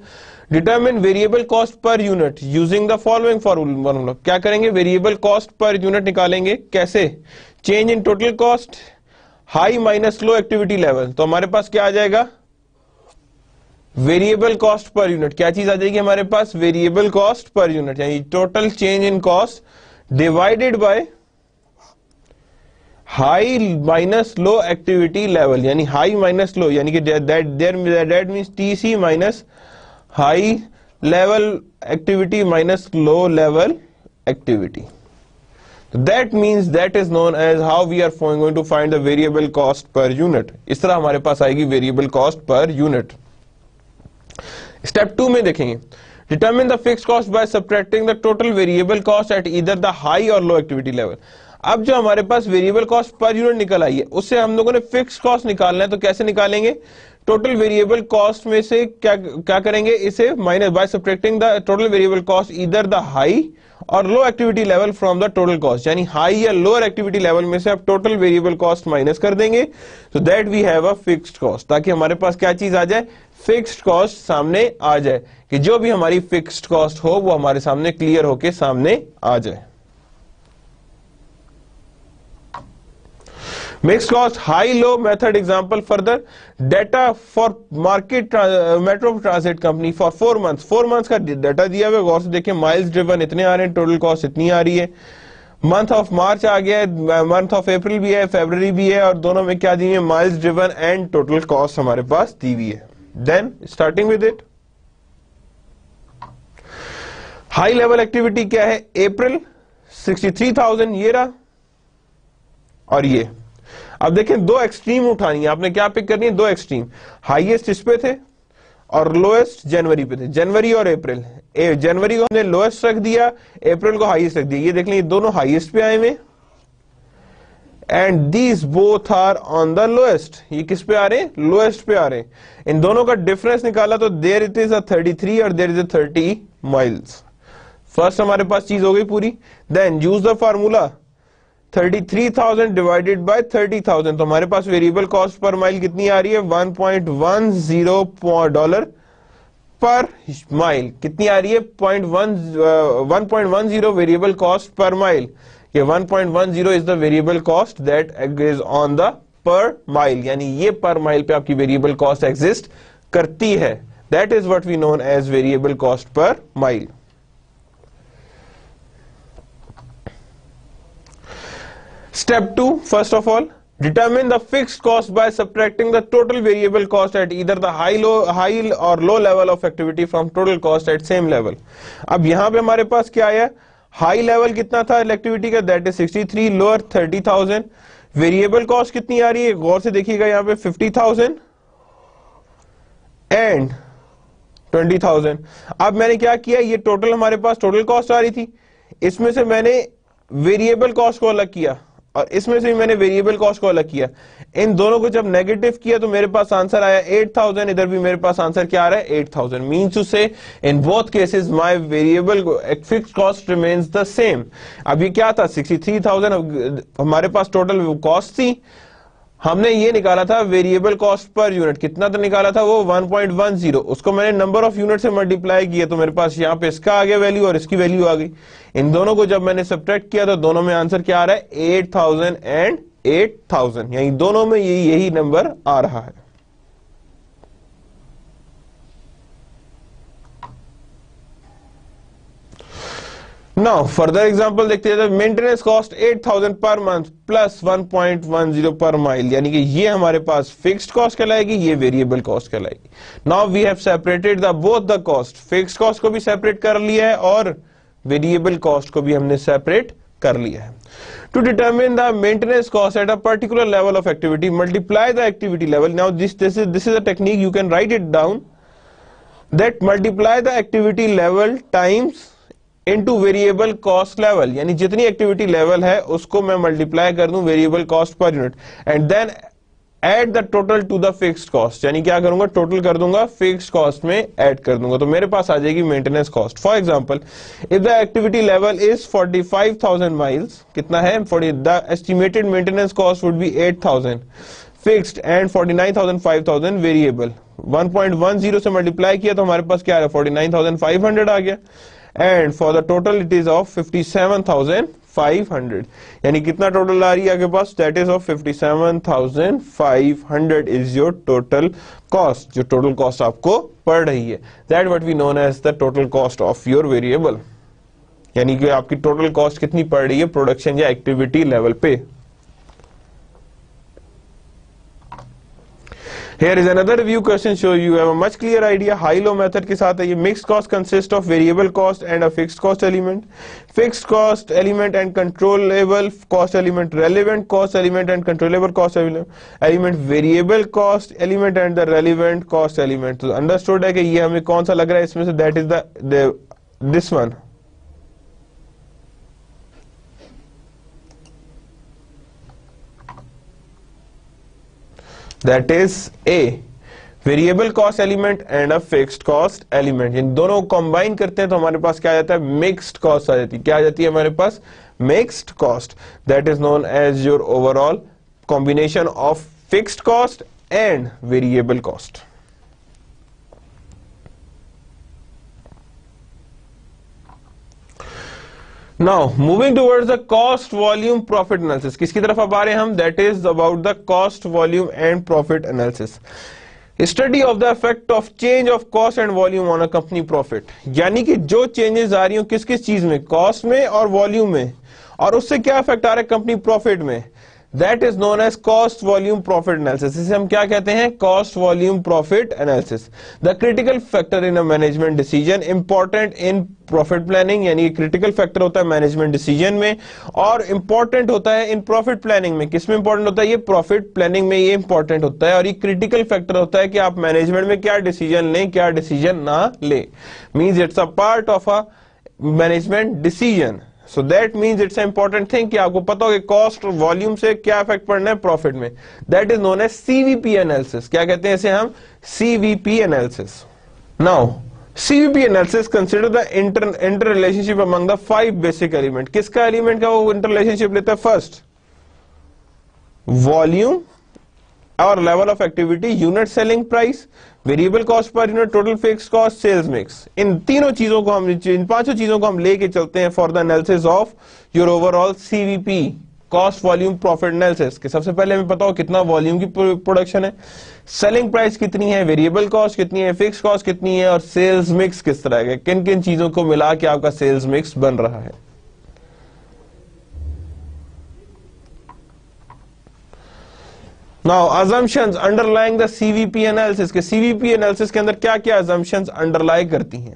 A: determine variable cost per unit using the following formula क्या करेंगे वेरिएबल कॉस्ट पर यूनिट निकालेंगे कैसे change in total cost high minus low activity level तो हमारे पास क्या आ जाएगा वेरिएबल कॉस्ट पर यूनिट क्या चीज आ जाएगी हमारे पास वेरिएबल कॉस्ट पर यूनिट यानी total change in cost divided by high minus low activity level यानी हाई माइनस लो यानी कि that means T C minus high level activity minus low level activity that means that is known as how we are going to find the variable cost per unit इस तरह हमारे पास आएगी variable cost per unit step two में देखेंगे determine the fix cost by subtracting the total variable cost at इधर the high और low activity level अब जो हमारे पास वेरिएबल कॉस्ट पर यूनिट निकल आई है उससे हम लोगों ने फिक्स कॉस्ट निकालना है तो कैसे निकालेंगे टोटल वेरिएबल कॉस्ट में से क्या क्या करेंगे इसे minus by subtracting the total variable cost इधर द हाई और low activity level from the total cost यानी हाई या लोअर एक्टिविटी लेवल में से आप टोटल वेरिएबल कॉस्ट माइनस कर देंगे तो that we have a fixed cost ताकि हमारे पास क्या चीज आ जाए फिक्स्ड कॉस्ट सामने आ जाए कि जो भी हमारी फिक्स्ड कॉस्ट हो वो हमारे सामने क्लियर होके सामने आ जाए mix cost high low method example further data for market metro transit company for four months four months का डेटा दिया हुआ है गौर से देखिए माइल्स ड्रिवन इतने आ रहे हैं टोटल कॉस्ट इतनी आ रही है मंथ ऑफ मार्च आ गया है मंथ ऑफ अप्रैल भी है फेबर भी है और दोनों में क्या दी है miles driven and total cost हमारे पास दी हुई है then starting with it high level activity क्या है अप्रैल थाउजेंड ये रहा और ये अब देखें दो एक्सट्रीम उठानी है आपने क्या पिक करनी है दो एक्सट्रीम हाईएस्ट इस पे थे और लोएस्ट जनवरी पे थे जनवरी और अप्रैल जनवरी को हमने लोएस्ट रख दिया अप्रैल को हाईएस्ट रख दिया ये देख लें दोनों हाईएस्ट पे आए हुए and these both are on the lowest ये किस पे आ रहे हैं लोएस्ट पे आ रहे हैं इन दोनों का डिफरेंस निकाला तो देर इट इज अ 33 और there is a 30 miles first हमारे पास चीज हो गई पूरी then use the formula 33,000 divided by 30,000 तो हमारे पास वेरिएबल कॉस्ट पर माइल कितनी आ रही है 1.10 डॉलर पर माइल कितनी आ रही है 1.10 वेरिएबल कॉस्ट पर माइल ये 1.10 is the variable cost that is on the per mile यानी ये पर माइल पे आपकी वेरिएबल कॉस्ट एग्जिस्ट करती है that is what we known as variable cost per mile Step 2, first of all, determine the fixed cost by subtracting the total variable cost at either the high low high or low level of activity from total cost at same level. अब यहाँ पे हमारे पास क्या आया high level कितना था इलेक्टिविटी का that is 63 lower 30,000 variable cost कितनी आ रही है गौर से देखिएगा यहाँ पे 50,000 एंड 20,000 अब मैंने क्या किया ये टोटल हमारे पास टोटल कॉस्ट आ रही थी इसमें से मैंने वेरिएबल कॉस्ट को अलग किया और इसमें से मैंने वेरिएबल कॉस्ट को अलग किया इन दोनों को जब नेगेटिव किया तो मेरे पास आंसर आया 8000 इधर भी मेरे पास आंसर क्या आ रहा है 8000 thousand mean to say in both cases my variable fix cost remains the same अभी क्या था 63000 हमारे पास टोटल कॉस्ट थी हमने ये निकाला था वेरिएबल कॉस्ट पर यूनिट कितना तो निकाला था वो 1.10 उसको मैंने नंबर ऑफ यूनिट से मल्टीप्लाई किया तो मेरे पास यहाँ पे इसका आ गया वैल्यू और इसकी वैल्यू आ गई इन दोनों को जब मैंने सब्ट्रैक्ट किया तो दोनों में आंसर क्या आ रहा है 8000 एंड 8000 यानी दोनों में यही यही नंबर आ रहा है नाउ फर्दर एग्जांपल देखते हैं maintenance cost 8000 per month plus 1.10 per mile यानी कि ये हमारे पास फिक्स्ड कॉस्ट कहलाएगी ये वेरिएबल कॉस्ट कहलाएगी now we have separated the both the cost fixed cost को भी सेपरेट कर लिया है और वेरिएबल कॉस्ट को भी हमने सेपरेट कर लिया है to determine the maintenance cost at a particular level of activity multiply the activity level now this this is this is a technique you can write it down that multiply the activity level times into variable cost level यानी जितनी activity level है उसको मैं multiply कर दूं variable cost per unit and then add the total to the fix cost यानी क्या करूंगा टोटल कर दूंगा फिक्स कॉस्ट में एड कर दूंगा तो मेरे पास आ जाएगी maintenance cost for example if the activity level is forty five thousand miles कितना है estimated maintenance cost would be at thousand fixed and forty nine thousand five thousand variable one one point zero से multiply किया तो हमारे पास क्या forty nine thousand five hundred आ गया and for the total it is of 57,500 यानी कितना टोटल आ रही है आपके पास that is of 57,500 is your total cost जो टोटल कॉस्ट आपको पड़ रही है that what we known as the total cost of your variable यानी कि आपकी टोटल कॉस्ट कितनी पड़ रही है प्रोडक्शन या एक्टिविटी लेवल पे Here is another review question show you have a much clear idea high low method के साथ है ये mixed cost consist of variable cost and a fixed cost element fixed cost element and controllable cost element relevant cost element and controllable cost element variable cost element and the relevant cost element तो understood है कि ये हमें कौन सा लग रहा है इसमें से that is the, the this one that is a variable cost element and a fixed cost element इन दोनों कंबाइन करते हैं तो हमारे पास क्या आ जाता है मिक्स्ड कॉस्ट आ जाती है क्या आ जाती है हमारे पास mixed cost that is known as your overall combination of fixed cost and variable cost now moving towards the cost volume profit analysis किसकी तरफ अब आ रहे हैं हम that is about the cost volume and profit analysis study of the effect of change of cost and volume on a company profit यानी कि जो चेंजेस आ रही हो किस किस चीज में कॉस्ट में और वॉल्यूम में और उससे क्या इफेक्ट आ रहा है कंपनी प्रॉफिट में that is known as cost volume profit analysis इसे हम क्या कहते हैं cost volume profit analysis the critical factor in a management decision important in profit planning यानी क्रिटिकल फैक्टर होता है मैनेजमेंट डिसीजन में और इंपॉर्टेंट होता है इन प्रॉफिट प्लानिंग में किसमें इंपॉर्टेंट होता है ये प्रॉफिट प्लानिंग में ये इंपॉर्टेंट होता है और ये क्रिटिकल फैक्टर होता है कि आप मैनेजमेंट में क्या डिसीजन लें क्या डिसीजन ना ले means it's a part of a management decision so that means it's important thing कि आपको पता होगा कॉस्ट और वॉल्यूम से क्या इफेक्ट पड़ना है प्रॉफिट में that is known as CVP analysis क्या कहते हैं इसे हम CVP analysis now CVP analysis consider the inter inter relationship among the five basic element किसका एलिमेंट का वो इंटर रिलेशनशिप लेता है first volume our level of activity unit selling price variable cost per unit total fix cost sales mix इन तीनों चीजों को हम इन पांचों चीजों को हम लेके चलते हैं for the analysis of your overall CVP cost volume profit analysis के सबसे पहले हमें पता हो कितना वॉल्यूम की प्रोडक्शन है सेलिंग प्राइस कितनी है वेरिएबल कॉस्ट कितनी है फिक्स कॉस्ट कितनी है और सेल्स मिक्स किस तरह के किन किन चीजों को मिला के आपका सेल्स मिक्स बन रहा है now assumptions underlying the CVP analysis के सीवीपी एनालिसिस के अंदर क्या क्या अजम्पशंस अंडरलाई करती हैं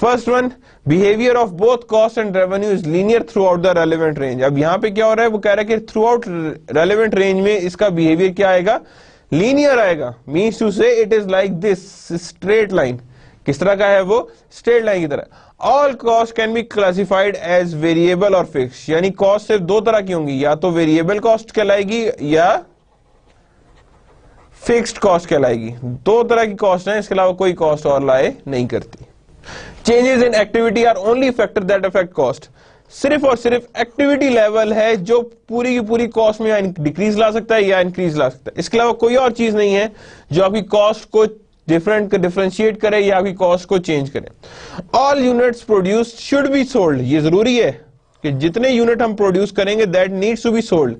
A: first one behaviour of both cost and revenue is linear throughout the relevant range अब यहां पे क्या हो रहा है वो कह रहा है कि थ्रू आउट रेलिवेंट रेंज में इसका बिहेवियर क्या आएगा लीनियर आएगा means to say it is like this straight line किस तरह का है वो स्ट्रेट लाइन की तरह all cost can be classified as variable और फिक्स यानी कॉस्ट सिर्फ दो तरह की होंगी या तो वेरिएबल कॉस्ट कहलाएगी या फिक्स्ड कॉस्ट कहलाएगी दो तरह की कॉस्ट है इसके अलावा कोई कॉस्ट और लाए नहीं करती changes in activity are only factor that affect cost सिर्फ और सिर्फ एक्टिविटी लेवल है जो पूरी की पूरी कॉस्ट में डिक्रीज ला सकता है या इंक्रीज ला सकता है इसके अलावा कोई और चीज नहीं है जो आपकी कॉस्ट को डिफरेंट डिफ्रेंशिएट करे या आपकी कॉस्ट को चेंज करे all units produce should be sold ये जरूरी है कि जितने यूनिट हम प्रोड्यूस करेंगे that needs to be sold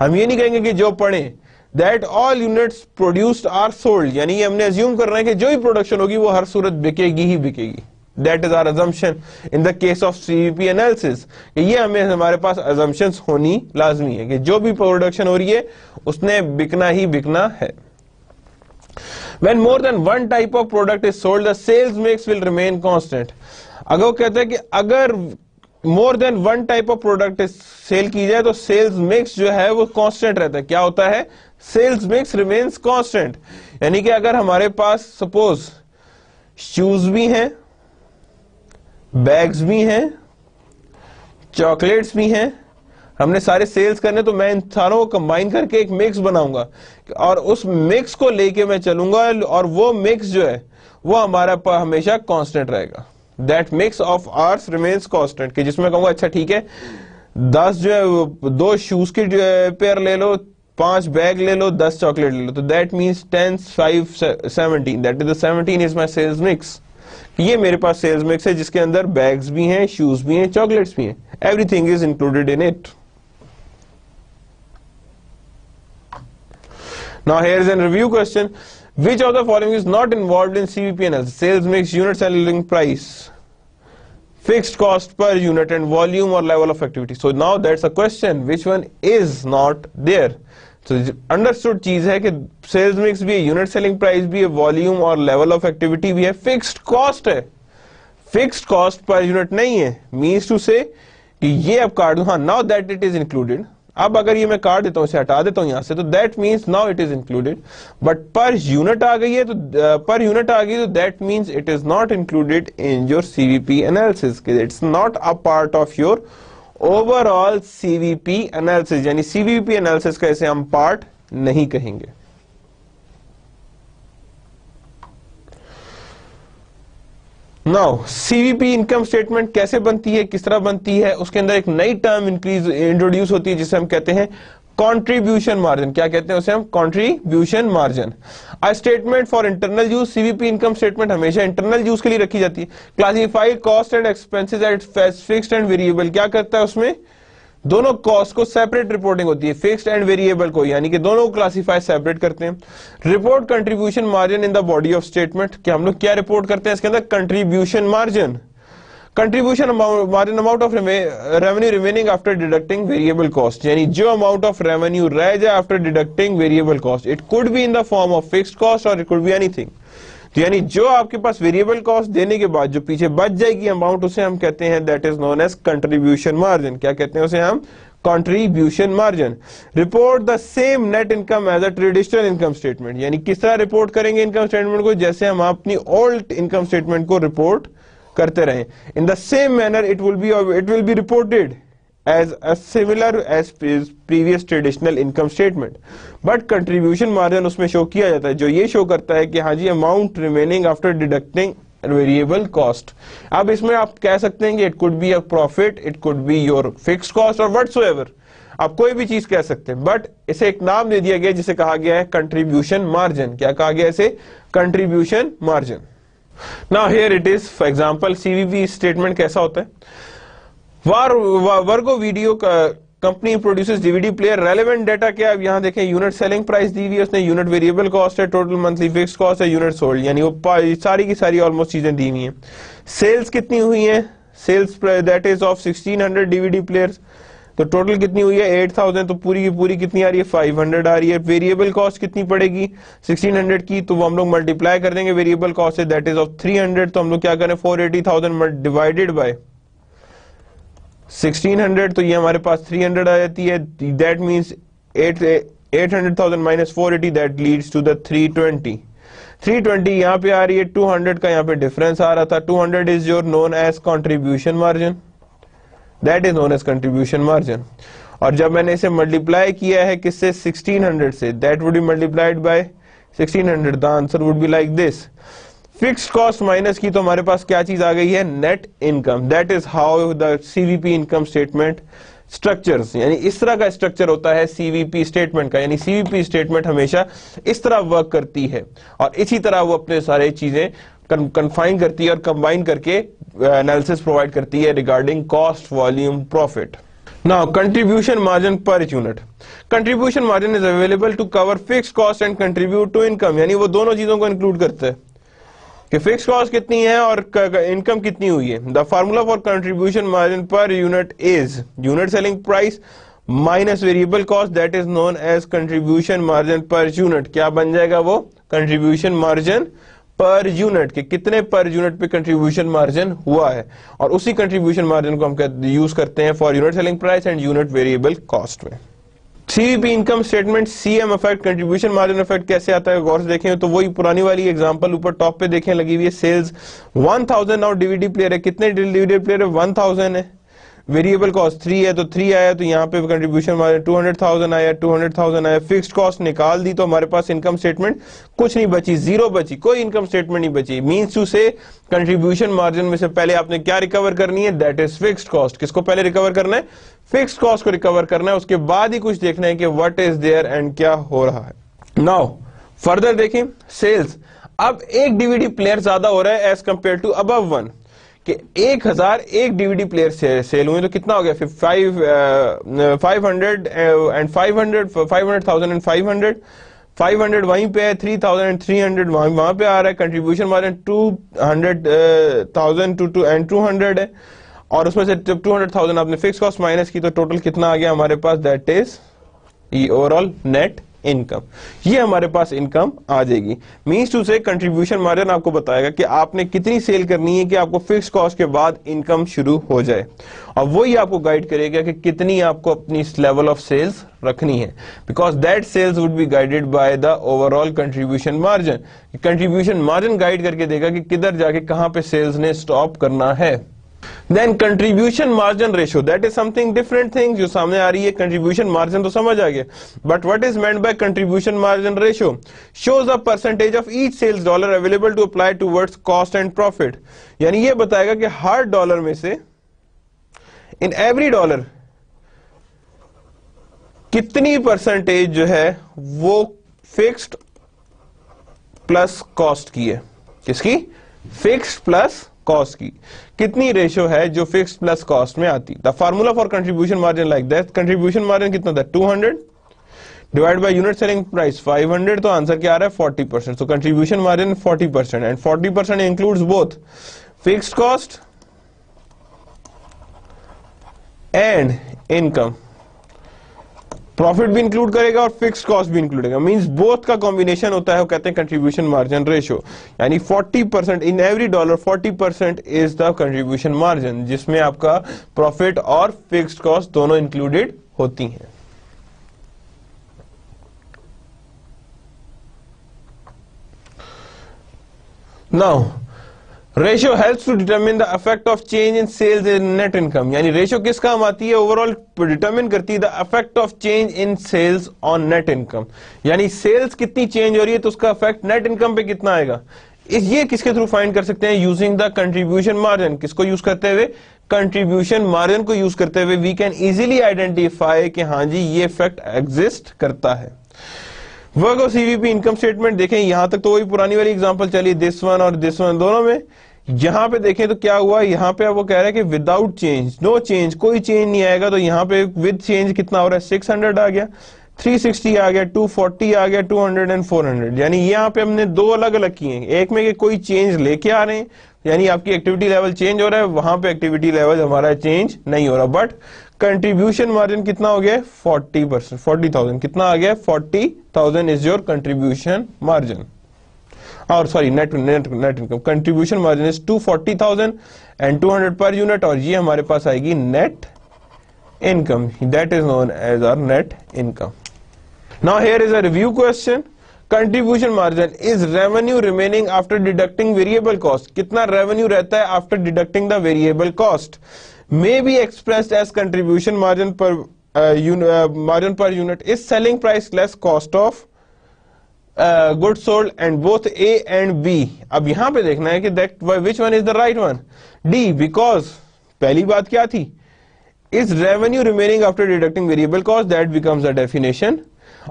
A: हम ये नहीं कहेंगे कि जो पढ़े that all units produced are sold यानी हमने एज्यूम कर रहे हैं कि जो भी प्रोडक्शन होगी वो हर सूरत बिकेगी ही बिकेगी that is our assumption in the case of CVP analysis ये हमें हमारे पास अजम्पन होनी लाजमी है कि जो भी प्रोडक्शन हो रही है उसने बिकना ही बिकना है When more than one type of product is sold, the sales mix will remain constant. अगर वो कहते हैं कि अगर more than one type of product sale की जाए तो सेल्स मिक्स जो है वो कांस्टेंट रहता है क्या होता है सेल्स मिक्स रिमेन्स कांस्टेंट यानी कि अगर हमारे पास सपोज शूज भी हैं बैग्स भी हैं चॉकलेट्स भी हैं हमने सारे सेल्स करने तो मैं इन सारों को कंबाइन करके एक मिक्स बनाऊंगा और उस मिक्स को लेके मैं चलूंगा और वो मिक्स जो है वो हमारा हमेशा कांस्टेंट रहेगा that mix of ours remains constant कि जिसमें कहूंगा अच्छा ठीक है दस जो है दो शूज की पेयर ले लो पांच बैग ले लो दस चॉकलेट ले लो तो that means ten five seventeen that is then is my sales mix ये मेरे पास सेल्स मिक्स है जिसके अंदर बैग्स भी हैं शूज भी हैं चॉकलेट्स भी हैं everything is included in it now here is an review question Which of the following is not involved in CVP Sales mix, unit selling price, fixed cost per unit and volume or level of activity. So now that's a question which one is not there. तो understood चीज है कि sales mix भी है unit selling price भी है volume और level of activity भी है फिक्स्ड कॉस्ट है फिक्स्ड कॉस्ट पर यूनिट नहीं है मींस टू से कि ये अब काट दो हाँ now that it is included अब अगर ये मैं काट देता हूं इसे हटा देता हूं यहां से तो that means now it is included but per unit आ गई है तो पर uh, यूनिट आ गई तो that means it is not included in your CVP analysis it's not a part of your overall CVP analysis यानी CVP analysis का इसे हम पार्ट नहीं कहेंगे नाउ सीवीपी इनकम स्टेटमेंट कैसे बनती है किस तरह बनती है उसके अंदर एक नई टर्म इंक्रीज इंट्रोड्यूस होती है जिसे हम कहते हैं कॉन्ट्रीब्यूशन मार्जिन क्या कहते हैं उसे हम contribution margin uh statement for internal use CVP income statement हमेशा इंटरनल यूज के लिए रखी जाती है classified cost and expenses at fix and variable क्या करता है उसमें दोनों कॉस्ट को सेपरेट रिपोर्टिंग होती है फिक्स्ड एंड वेरिएबल को यानी कि दोनों को क्लासिफाई सेपरेट करते हैं report contribution margin in the body of statement कि हम लोग क्या रिपोर्ट करते हैं इसके अंदर contribution margin contribution margin amount of revenue remaining after deducting variable cost यानी जो अमाउंट ऑफ रेवेन्यू रह जाए after deducting variable cost it could be in the form of fixed cost और इट कुड बी एनीथिंग तो यानी जो आपके पास वेरिएबल कॉस्ट देने के बाद जो पीछे बच जाएगी अमाउंट उसे हम कहते हैं that is known as contribution margin क्या कहते हैं उसे हम contribution margin report the same net income as a traditional income statement यानी किस तरह रिपोर्ट करेंगे इनकम स्टेटमेंट को जैसे हम अपनी ओल्ड इनकम स्टेटमेंट को रिपोर्ट करते रहे in the same manner it will be it will be reported as a similar as previous traditional income statement but contribution margin usme show kiya jata hai jo ye show karta hai ki ha ji amount remaining after deducting variable cost अब इसमें आप कह सकते हैं कि it could be a profit it could be your fix cost और what आप कोई भी चीज कह सकते हैं बट इसे एक नाम दे दिया गया जिसे कहा गया है कंट्रीब्यूशन मार्जिन क्या कहा गया इसे contribution margin now here it is for example CVP statement कैसा होता है वार वर्गो वीडियो का company producers DVD player relevant data क्या अब यहाँ देखें यूनिट सेलिंग प्राइस दी हुई है उसने यूनिट वेरिएबल कॉस्ट है टोटल मंथली फिक्स कॉस्ट है यूनिट सोल्ड यानी वो सारी की सारी ऑलमोस्ट चीजें दी हुई है सेल्स तो कितनी हुई है sales that is of 1600 DVD player तो टोटल कितनी हुई है 8000 तो पूरी की पूरी कितनी आ रही है 500 आ रही है वेरिएबल कॉस्ट कितनी पड़ेगी 1600 की तो हम लोग मल्टीप्लाई कर देंगे वेरिएबल कॉस्ट है दैट इज ऑफ 300 तो हम लोग क्या करें 480000 डिवाइडेड बाय 1600 तो ये हमारे पास 300 आ जाती है that means 800,000 minus 480 that leads to the 320 320 यहाँ पे आ रही है 200 का यहाँ पे डिफरेंस आ रहा था 200 is your known as contribution margin that is known as contribution margin और जब मैंने इसे मल्टीप्लाई किया है किससे 1600 से that would be multiplied by 1600 the answer would be like this fixed cost minus की तो हमारे पास क्या चीज आ गई है net income that is how the CVP income statement structures यानी इस तरह का स्ट्रक्चर होता है सीवीपी स्टेटमेंट का यानी सीवीपी स्टेटमेंट हमेशा इस तरह वर्क करती है और इसी तरह वो अपने सारे चीजें कंफाइन करती है और कंबाइन करके एनालिसिस uh, प्रोवाइड करती है regarding cost volume profit now contribution margin per unit contribution margin is available to cover fix cost and contribute to income यानी वो दोनों चीजों को इंक्लूड करते हैं कि फिक्स कॉस्ट कितनी है और इनकम कितनी हुई है the formula for contribution margin per unit is unit selling price minus variable cost that is known as contribution margin per unit क्या बन जाएगा वो कंट्रीब्यूशन मार्जिन पर यूनिट के कितने पर यूनिट पे कंट्रीब्यूशन मार्जिन हुआ है और उसी कंट्रीब्यूशन मार्जिन को हम यूज करते हैं for unit selling price and unit variable cost में CVP income statement CM effect contribution margin effect कैसे आता है गौर से देखें तो वही पुरानी वाली एग्जांपल ऊपर टॉप पे देखें लगी हुई है सेल्स 1000 और डीवीडी प्लेयर है कितने डीवीडी प्लेयर है 1000 है वेरिएबल कॉस्ट थ्री है तो थ्री आया तो यहाँ पे कंट्रीब्यूशन हमारे टू हंड्रेड थाउजेंड आया टू हंड्रेड थाउजेंड आया फिक्स कॉस्ट निकाल दी तो हमारे पास इनकम स्टेटमेंट कुछ नहीं बची जीरो बची कोई इनकम स्टेटमेंट नहीं बची means to say contribution margin में से पहले आपने क्या रिकवर करनी है दैट इज फिक्स कॉस्ट किसको पहले रिकवर करना है फिक्स कॉस्ट को रिकवर करना है उसके बाद ही कुछ देखना है कि वट इज देयर एंड क्या हो रहा है नाउ फर्दर देखें सेल्स अब एक डीवीडी प्लेयर ज्यादा हो रहा है एज कंपेयर टू अब वन कि एक हजार एक डीवीडी प्लेयर से, सेल हुए तो कितना हो गया five five hundred and five hundred five hundred thousand and five hundred five hundred वहीं पे है three thousand and three hundred वहाँ वहां पे आ रहा है contribution margin two hundred thousand two two and two hundred है और उसमें से जब टू हंड्रेड थाउजेंड आपने फिक्स कॉस्ट माइनस की तो टोटल कितना आ गया हमारे पास that is overall net income ये हमारे पास इनकम आ जाएगी means to say contribution margin आपको बताएगा कि आपने कितनी सेल करनी है कि आपको फिक्स कॉस्ट के बाद इनकम शुरू हो जाए और वही आपको गाइड करेगा कि कितनी आपको अपनी लेवल ऑफ सेल्स रखनी है because that sales would be guided by the overall contribution margin contribution margin guide करके देगा कि किधर जाके कहां पे सेल्स ने स्टॉप करना है then contribution margin ratio that is something different thing जो सामने आ रही है कंट्रीब्यूशन मार्जिन तो समझ आ गया but what is made by contribution margin ratio shows a percentage of each sales dollar available to apply towards cost and profit यानी यह बताएगा कि हर डॉलर में से इन एवरी डॉलर कितनी परसेंटेज जो है वो फिक्स्ड प्लस कॉस्ट की है किसकी फिक्स्ड प्लस कॉस की कितनी रेशियो है जो फिक्स प्लस कॉस्ट में आती the formula for contribution margin like that contribution margin कितना था 200 divide by unit selling price 500 तो आंसर क्या आ रहा है 40 percent so contribution margin 40 percent and 40 percent includes both fixed cost and income profit भी इंक्लूड करेगा और फिक्स कॉस्ट भी इंक्लूड करेगा मींस बोथ का कॉम्बिनेशन होता है वो कहते हैं कंट्रीब्यूशन मार्जिन रेशो यानी 40 percent in every dollar 40 percent is the contribution margin जिसमें आपका प्रॉफिट और फिक्स कॉस्ट दोनों इंक्लूडेड होती हैं now ratio help to determine the effect of change in sales in net income यानी रेशियो किस काम आती है ओवरऑल डिटरमिन करती है the effect of change in sales on net income यानी सेल्स कितनी चेंज हो रही है तो उसका इफेक्ट नेट इनकम पे कितना आएगा इस ये किसके थ्रू फाइंड कर सकते हैं यूजिंग द कंट्रीब्यूशन मार्जिन किसको यूज करते हुए कंट्रीब्यूशन मार्जिन को यूज करते हुए वी कैन इजिली आइडेंटिफाई कि हाँ जी ये इफेक्ट एग्जिस्ट करता है वर्क और सीवीपी इनकम स्टेटमेंट देखें यहां तक तो वही पुरानी वाली एग्जांपल चली दिस वन और दिस वन दोनों में यहां पे देखें तो क्या हुआ यहां पे वो कह रहा है कि विदाउट चेंज नो चेंज कोई चेंज नहीं आएगा तो यहां पे विद चेंज कितना हो रहा है सिक्स हंड्रेड आ गया 360 आ गया 240 आ गया 200 एंड 400 यानी यहाँ पे हमने दो अलग अलग किए हैं एक में कोई चेंज लेके आ रहे हैं यानी आपकी एक्टिविटी लेवल चेंज हो रहा है वहां पे एक्टिविटी लेवल हमारा चेंज नहीं हो रहा बट कंट्रीब्यूशन मार्जिन कितना हो गया फोर्टी परसेंट फोर्टी थाउजेंड कितना आ गया forty thousand is your contribution margin और sorry net net net income contribution margin is two forty thousand and two hundred per unit और ये हमारे पास आएगी net income that is known as our net income now here is a review question contribution margin is revenue remaining after deducting variable cost कितना revenue रहता है after deducting the variable cost may be express as contribution margin per margin per unit is selling price less cost of good sold and both A and B अब यहां पे देखना है कि that which one is the right one D because पहली बात क्या थी is revenue remaining after deducting variable cause that becomes a definition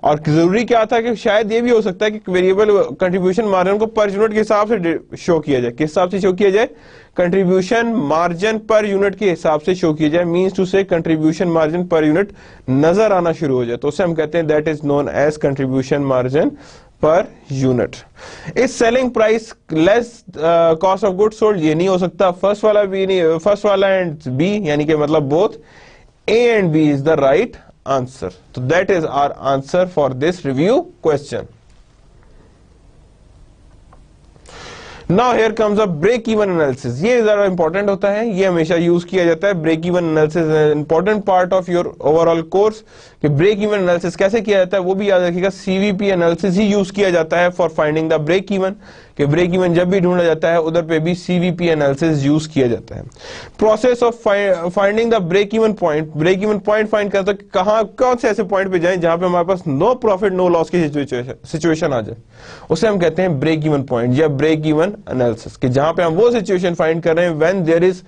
A: और जरूरी क्या था कि शायद ये भी हो सकता है कि वेरिएबल कंट्रीब्यूशन मार्जिन को पर यूनिट के हिसाब से शो किया जाए किस हिसाब से शो किया जाए कंट्रीब्यूशन मार्जिन पर यूनिट के हिसाब से शो किया जाए means to say contribution margin per unit नजर आना शुरू हो जाए तो उसे हम कहते हैं that is known as contribution margin per unit is selling price less cost of good sold ये नहीं हो सकता फर्स्ट वाला बी नहीं फर्स्ट वाला एंड बी यानी कि मतलब both A and B is the right answer तो that is our answer for this review question now here comes a break even analysis ये ज्यादा इंपॉर्टेंट होता है ये हमेशा यूज किया जाता है break even analysis important part of your overall course कि ब्रेक इवन एनालिसिस कैसे किया जाता है वो भी याद रखिएगा सीवीपी एनालिसिस ही यूज किया जाता है for finding the break even कि ब्रेक इवन जब भी ढूंढा जाता है उधर पे भी सीवीपी एनालिसिस यूज किया जाता है process of finding the break even point break even point find करता है कहां कौन से ऐसे पॉइंट पे जाए जहां पे हमारे पास नो प्रॉफिट नो लॉस की सिचुएशन आ जाए उसे हम कहते हैं ब्रेक इवन पॉइंट या ब्रेक इवन एनालिसिस कि जहां पे हम वो सिचुएशन फाइंड कर रहे हैं when there is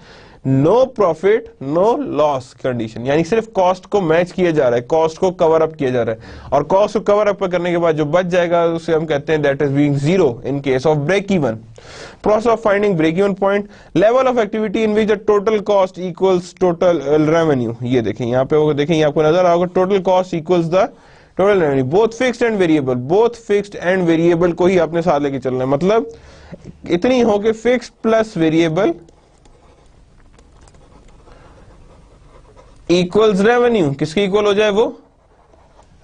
A: no profit no loss condition यानी सिर्फ कॉस्ट को मैच किया जा रहा है कॉस्ट को कवर अप किया जा रहा है और कॉस्ट को कवर अप करने के बाद जो बच जाएगा उसे हम कहते हैं that is being zero in case of break even process of finding break even point level of activity in which the total cost equals total revenue ये देखें यहाँ पे वो देखें आपको नजर आओगे total cost equals the total revenue both fixed and variable both fixed and variable को ही आपने साथ लेके चलना है मतलब इतनी हो कि fixed plus variable equals revenue किसके इक्वल हो जाए वो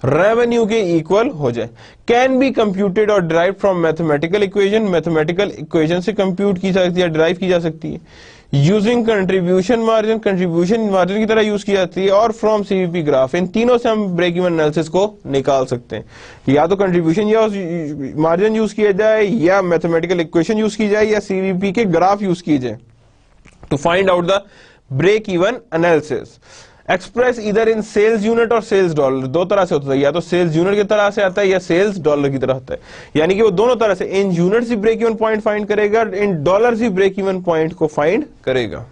A: रेवेन्यू के इक्वल हो जाए कैन बी कंप्यूटेड और drive from mathematical equation mathematical equation से कंप्यूट की सकती है ड्राइव की जा सकती है using contribution margin contribution margin की तरह यूज की जाती है और फ्रॉम सीवीपी ग्राफ इन तीनों से हम ब्रेक इवन एनालिसिस को निकाल सकते हैं या तो कंट्रीब्यूशन या मार्जिन यूज किया जाए या मैथमेटिकल इक्वेशन यूज की जाए या सीवीपी के ग्राफ यूज किए जाए to find out the break even analysis express इधर इन सेल्स यूनिट और सेल्स डॉलर दो तरह से होता है या तो सेल्स यूनिट की तरह से आता है या सेल्स डॉलर की तरह होता है यानी कि वो दोनों तरह से इन यूनिट ही ब्रेक इवन पॉइंट फाइंड करेगा इन डॉलर ही ब्रेक इवन पॉइंट को फाइंड करेगा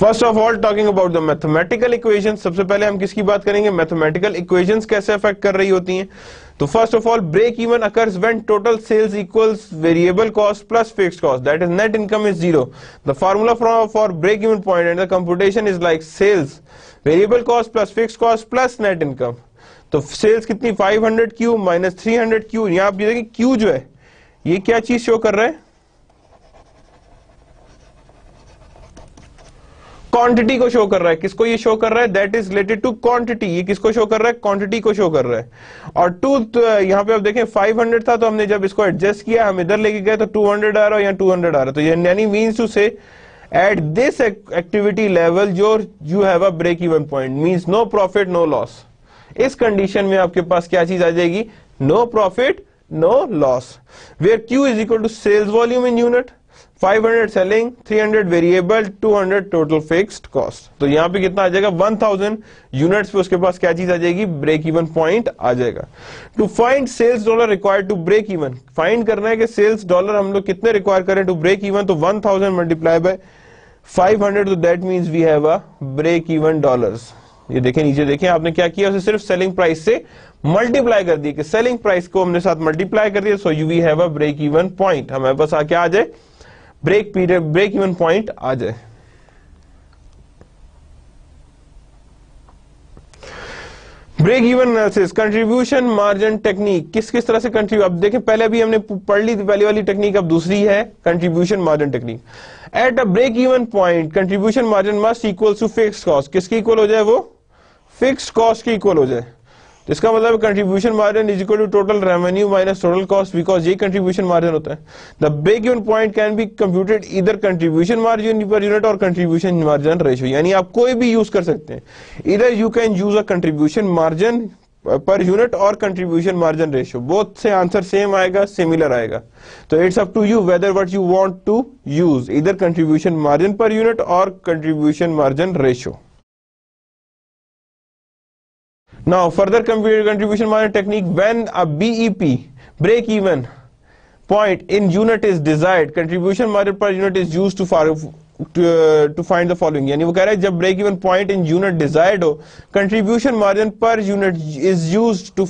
A: first of all talking about the mathematical equation सबसे पहले हम किसकी बात करेंगे मैथमेटिकल इक्वेशन कैसे अफेक्ट कर रही होती हैं तो first of all break even occurs when total sales equals variable cost plus fixed cost that is net income is zero the formula for break even point and the computation is like sales variable cost plus fixed cost plus net income तो sales कितनी 500 Q minus three hundred Q यहाँ आप ये Q जो है ये क्या चीज शो कर रहा है क्वांटिटी को शो कर रहा है किसको ये शो कर रहा है that is related to quantity ये किसको शो कर रहा है क्वांटिटी को शो कर रहा है और टू तो, यहाँ पे आप देखें 500 था तो हमने जब इसको एडजस्ट किया हम इधर लेके गए तो 200 आ रहा है या 200 आ रहा है तो ये यानी means to say at this activity level जो you have a break even point means no profit no loss इस कंडीशन में आपके पास क्या चीज आ जाएगी no profit no loss where Q is equal to sales volume in unit 500 selling 300 variable 200 total fixed cost तो यहां पे कितना आ जाएगा 1000 यूनिट्स पे उसके पास क्या चीज आ जाएगी ब्रेक इवन पॉइंट आ जाएगा to find sales dollar required to break even find करना है कि सेल्स डॉलर हम लोग कितने रिक्वायर करें टू ब्रेक इवन तो 1000 मल्टीप्लाई बाय 500 तो that means we have a break even dollars ये देखें नीचे देखें आपने क्या किया उसे सिर्फ सेलिंग प्राइस से मल्टीप्लाई कर दिया कि सेलिंग प्राइस को हमने साथ मल्टीप्लाई कर दिया so you we have a break even point हमारे पास आ क्या आ जाए break period break even point आ जाए break even analysis contribution margin technique किस किस तरह से कंट्रीब्यू अब देखें पहले अभी हमने पढ़ ली थी पहली वाली टेक्निक अब दूसरी है contribution margin technique at a break even point contribution margin must equal to fix cost किसकी इक्वल हो जाए वो फिक्स कॉस्ट की इक्वल हो जाए तो इसका मतलब contribution margin is equal to total revenue minus total cost because ये कंट्रीब्यूशन मार्जिन होता है the break even point can be computed इधर कंट्रीब्यूशन मार्जिन पर यूनिट और कंट्रीब्यूशन मार्जिन रेशियो यानी आप कोई भी यूज कर सकते हैं इधर you can use a contribution margin per unit और कंट्रीब्यूशन मार्जिन रेशियो बोथ से आंसर सेम आएगा सिमिलर आएगा तो it's up to you whether what you want to use इधर कंट्रीब्यूशन मार्जिन पर यूनिट और contribution margin ratio Now further contribution margin technique when a BEP break even point in unit is desired contribution margin per unit is used to far to, to find the following यानी वो कह रहा है जब break even point in unit desired हो contribution margin per unit is used to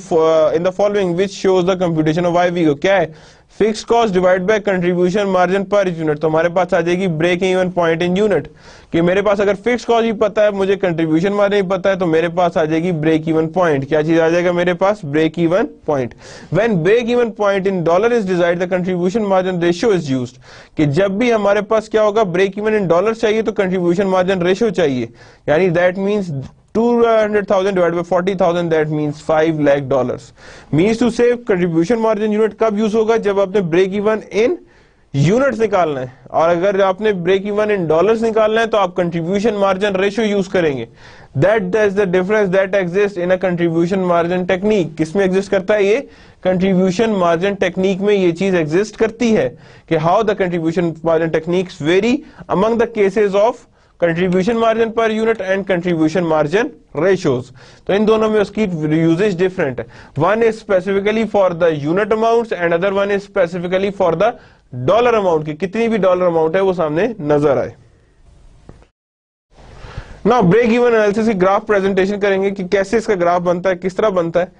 A: in the following which shows the computation of why we क्या है fix cost divide by contribution margin per unit तो हमारे पास आ जाएगी break even point in unit कि मेरे पास अगर फिक्स कॉस्ट भी पता है मुझे कंट्रीब्यूशन मार्जिन भी पता है तो मेरे पास आ जाएगी ब्रेक इवन पॉइंट क्या चीज आ जाएगा मेरे पास break even point when break even point in dollar is desired the contribution margin ratio is use कि जब भी हमारे पास क्या होगा ब्रेक इवन इन डॉलर चाहिए तो कंट्रीब्यूशन मार्जिन रेशियो चाहिए यानी that means 200,000 divided by 40,000 that means 5 lakh dollars means to save contribution margin unit कब यूज होगा जब आपने ब्रेक इवन इन यूनिट्स निकालना है और अगर आपने ब्रेक इवन इन डॉलर्स निकालना है तो आप कंट्रीब्यूशन मार्जिन रेशियो यूज करेंगे that is the difference that exist in a contribution margin technique किसमें एग्जिस्ट करता है ये कंट्रीब्यूशन मार्जिन टेक्निक में ये चीज एग्जिस्ट करती है कि how the contribution margin techniques vary among the cases of contribution margin per unit and contribution margin ratios तो इन दोनों में उसकी यूजेज डिफरेंट है one is specifically for the unit amount and other one is specifically for the dollar amount की कितनी भी dollar amount है वो सामने नजर आए ना ब्रेक इवन एनालिसिस की ग्राफ प्रेजेंटेशन करेंगे कि कैसे इसका ग्राफ बनता है किस तरह बनता है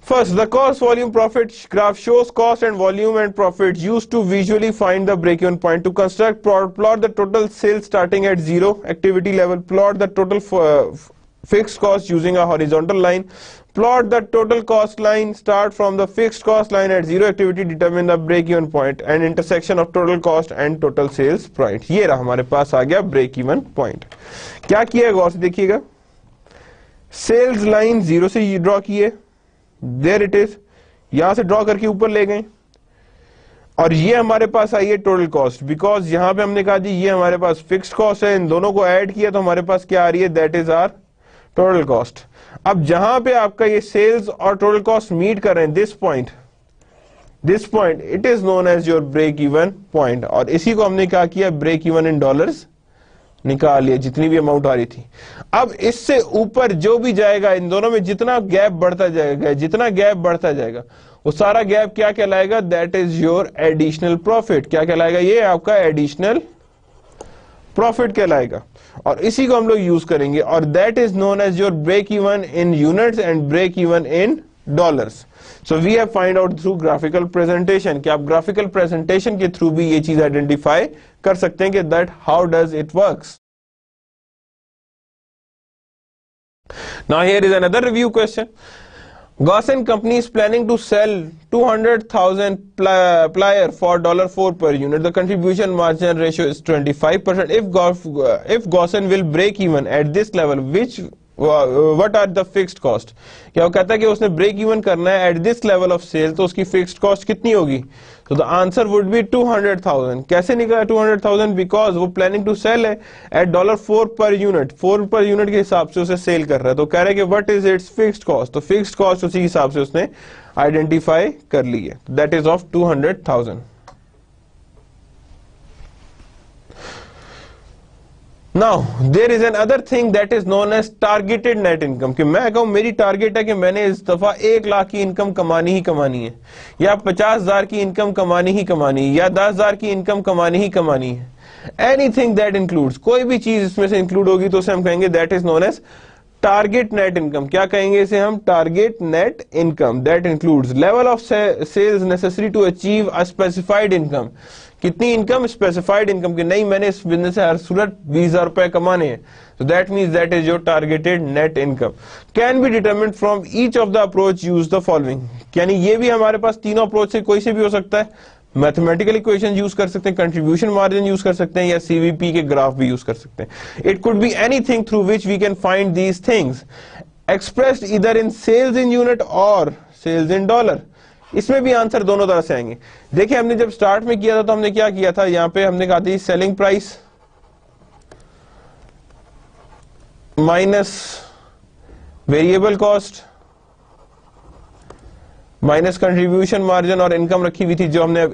A: First, the cost volume profit graph shows cost and volume and profit used to visually find the break-even point. To construct plot the total sales starting at zero, activity level, plot the total fixed cost using a horizontal line. Plot the total cost line, start from the fixed cost line at zero activity, determine the break-even point and intersection of total cost and total sales point. ये रहा हमारे पास आ गया break-even point. क्या किया गौर से देखिएगा. Sales line zero से ड्रॉ किए. देर इट इज यहां से ड्रॉ करके ऊपर ले गए और ये हमारे पास आई है टोटल कॉस्ट बिकॉज यहां पे हमने कहा जी ये हमारे पास फिक्स कॉस्ट है इन दोनों को ऐड किया तो हमारे पास क्या आ रही है that is our total cost अब जहां पे आपका ये सेल्स और टोटल कॉस्ट मीट कर रहे हैं this point this point it is known as your break even point और इसी को हमने क्या किया ब्रेक इवन इन डॉलर्स निकाल लिया जितनी भी अमाउंट आ रही थी अब इससे ऊपर जो भी जाएगा इन दोनों में जितना गैप बढ़ता जाएगा जितना गैप बढ़ता जाएगा वो सारा गैप क्या कहलाएगा that is your additional profit क्या कहलाएगा ये आपका एडिशनल प्रॉफिट कहलाएगा और इसी को हम लोग यूज करेंगे और that is known as your break even in units and break even in dollars so we have find out through graphical presentation कि आप ग्राफिकल प्रेजेंटेशन के थ्रू भी ये चीज आइडेंटिफाई कर सकते हैं कि that how does it works Now here is another review question. Gaussian company is planning to sell 200,000 pl plier for $4 per unit. The contribution margin ratio is 25%. If, Gauss, if Gaussian will break even at this level, which what are the fixed cost क्या वो कहता है कि उसने break even करना है at this level of sale तो उसकी फिक्स्ड कॉस्ट कितनी होगी तो द आंसर वुड बी 200,000 कैसे निकला 200,000 बिकॉज वो प्लानिंग टू सेल है at dollar four per unit four per unit के हिसाब से उसे सेल कर रहा है तो कह रहे कि what is it's fix cost तो फिक्स कॉस्ट उसी हिसाब से उसने आइडेंटिफाई कर ली है that is of two hundred thousand now there is an other thing that is known as targeted net income कि मैं कहूं मेरी टारगेट है कि मैंने इस दफा एक लाख की इनकम कमानी ही कमानी है या पचास हजार की इनकम कमानी ही कमानी है या दस हजार की इनकम कमानी ही कमानी है एनी थिंग दैट इंक्लूड कोई भी चीज इसमें से इंक्लूड होगी तो उसे हम कहेंगे that is known as target net income क्या कहेंगे इसे हम target net income that includes level of sales necessary to achieve a specified income कितनी इनकम स्पेसिफाइड इनकम की नहीं मैंने इस बिजनेस से हर सूरत बीस हजार रुपए कमाने हैं तो that mean that is your targeted net income can be determine from each of the approach use the following यानी ये भी हमारे पास तीनों अप्रोच से कोई से भी हो सकता है मैथमेटिकल इक्वेशन यूज कर सकते हैं कंट्रीब्यूशन मार्जिन यूज कर सकते हैं या सीवीपी के ग्राफ भी यूज कर सकते हैं it could be any thing through which we can find these things express इधर इन सेल्स इन यूनिट और सेल्स इन डॉलर इसमें भी आंसर दोनों तरह से आएंगे देखिए हमने जब स्टार्ट में किया था तो हमने क्या किया था यहां पे हमने कहा थी selling price minus variable cost minus contribution margin और इनकम रखी हुई थी जो हमने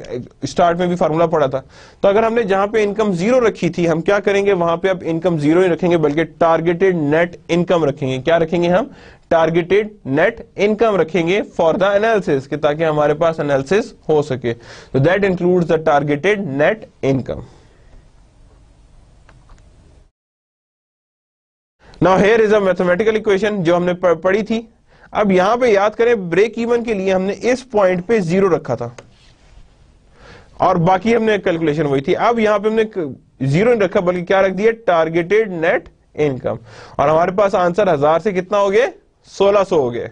A: स्टार्ट में भी फार्मूला पढ़ा था तो अगर हमने जहां पे इनकम जीरो रखी थी हम क्या करेंगे वहां पे अब इनकम जीरो ही रखेंगे बल्कि टारगेटेड नेट इनकम रखेंगे क्या रखेंगे हम टारगेटेड नेट इनकम रखेंगे फॉर द एनालिसिस ताकि हमारे पास एनालिसिस हो सके तो that includes the targeted net income now here is a mathematical equation जो हमने पढ़ी थी अब यहां पे याद करें ब्रेक इवन के लिए हमने इस पॉइंट पे जीरो रखा था और बाकी हमने कैलकुलेशन वही थी अब यहां पे हमने जीरो नहीं रखा बल्कि क्या रख दिया टारगेटेड नेट इनकम और हमारे पास आंसर हजार से कितना हो गया सोलह सो हो गए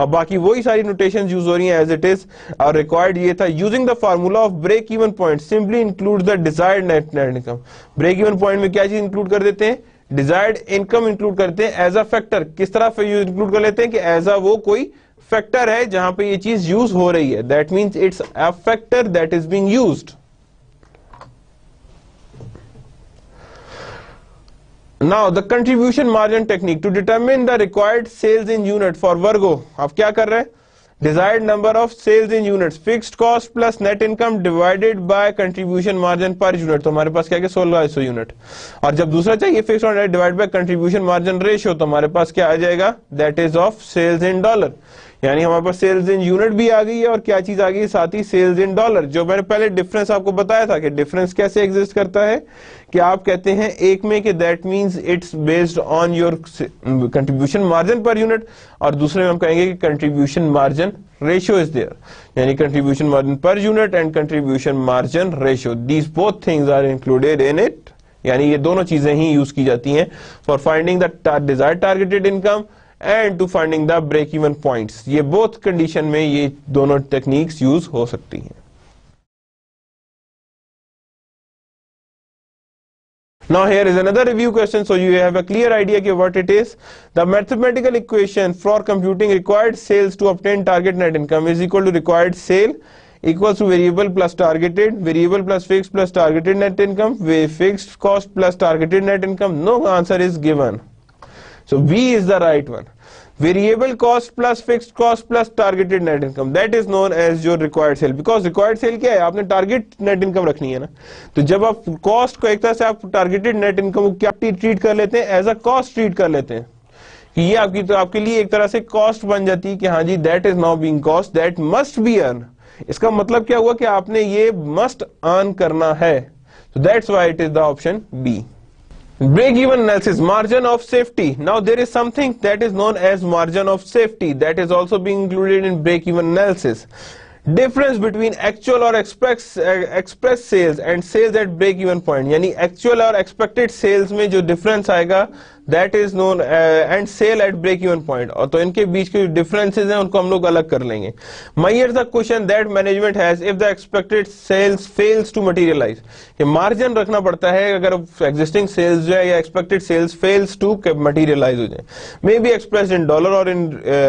A: और बाकी वही सारी नोटेशन यूज हो रही है एज इट इज और रिक्वायर्ड ये था using the formula of break even point simply include the desired net net income break even point में क्या चीज इंक्लूड कर देते हैं डिजायर्ड इनकम इंक्लूड करते हैं एज अ फैक्टर किस तरह इंक्लूड कर लेते हैं कि एज अ वो कोई फैक्टर है जहां पे ये चीज यूज हो रही है that means it's a factor that is being used now the contribution margin technique to determine the required sales in unit for वर्गो अब क्या कर रहे हैं desired number of sales in unit fix cost plus net income divided by contribution margin per unit तो हमारे पास क्या सोलह सौ यूनिट और जब दूसरा चाहिए fix divide by contribution margin ratio तो हमारे पास क्या आ जाएगा that is of sales in dollar यानी हमारे पास सेल्स इन यूनिट भी आ गई है और क्या चीज आ गई है साथ ही सेल्स इन डॉलर जो मैंने पहले डिफरेंस आपको बताया था कि डिफरेंस कैसे एग्जिस्ट करता है कि आप कहते हैं एक में कि that means it's based on your contribution margin per unit और दूसरे में हम कहेंगे कि contribution margin ratio is there यानी contribution margin per unit and contribution margin ratio these both things are included in it यानी ये दोनों चीजें ही यूज की जाती हैं for finding the desire targeted income and to finding the break even points ये बोथ कंडीशन में ये दोनों टेक्निक्स यूज हो सकती हैं Now here is another review question so you have a clear idea of what it is. The mathematical equation for computing required sales to obtain target net income is equal to required sale equals to variable plus targeted, variable plus fixed plus targeted net income, fixed cost plus targeted net income. No answer is given. So B is the right one. Variable cost plus fixed cost plus targeted net income. That is known as your required sale. Because required sale क्या है आपने target net income रखनी है ना तो जब आप cost को एक तरह से आप targeted net income को क्या treat कर लेते हैं as a cost treat कर लेते हैं कि ये आपकी तो आपके लिए एक तरह से कॉस्ट बन जाती है कि हाँ जी that is now being cost that must be earn इसका मतलब क्या हुआ कि आपने ये मस्ट अर्न करना है तो that's why it is the option B break even analysis margin of safety now there is something that is known as margin of safety that is also being included in break even analysis difference between actual or express uh, express sales and sales at break even point Yani actual or expected sales may, jo difference आएगा that is known and sale at break even point और तो इनके बीच के differences हैं उनको हम लोग अलग कर लेंगे Maihar the question that management has if the expected sales fails to materialise ये मार्जिन रखना पड़ता है अगर एग्जिस्टिंग सेल्स जो है या expected sales fails to materialise हो जाए may be express in dollar और in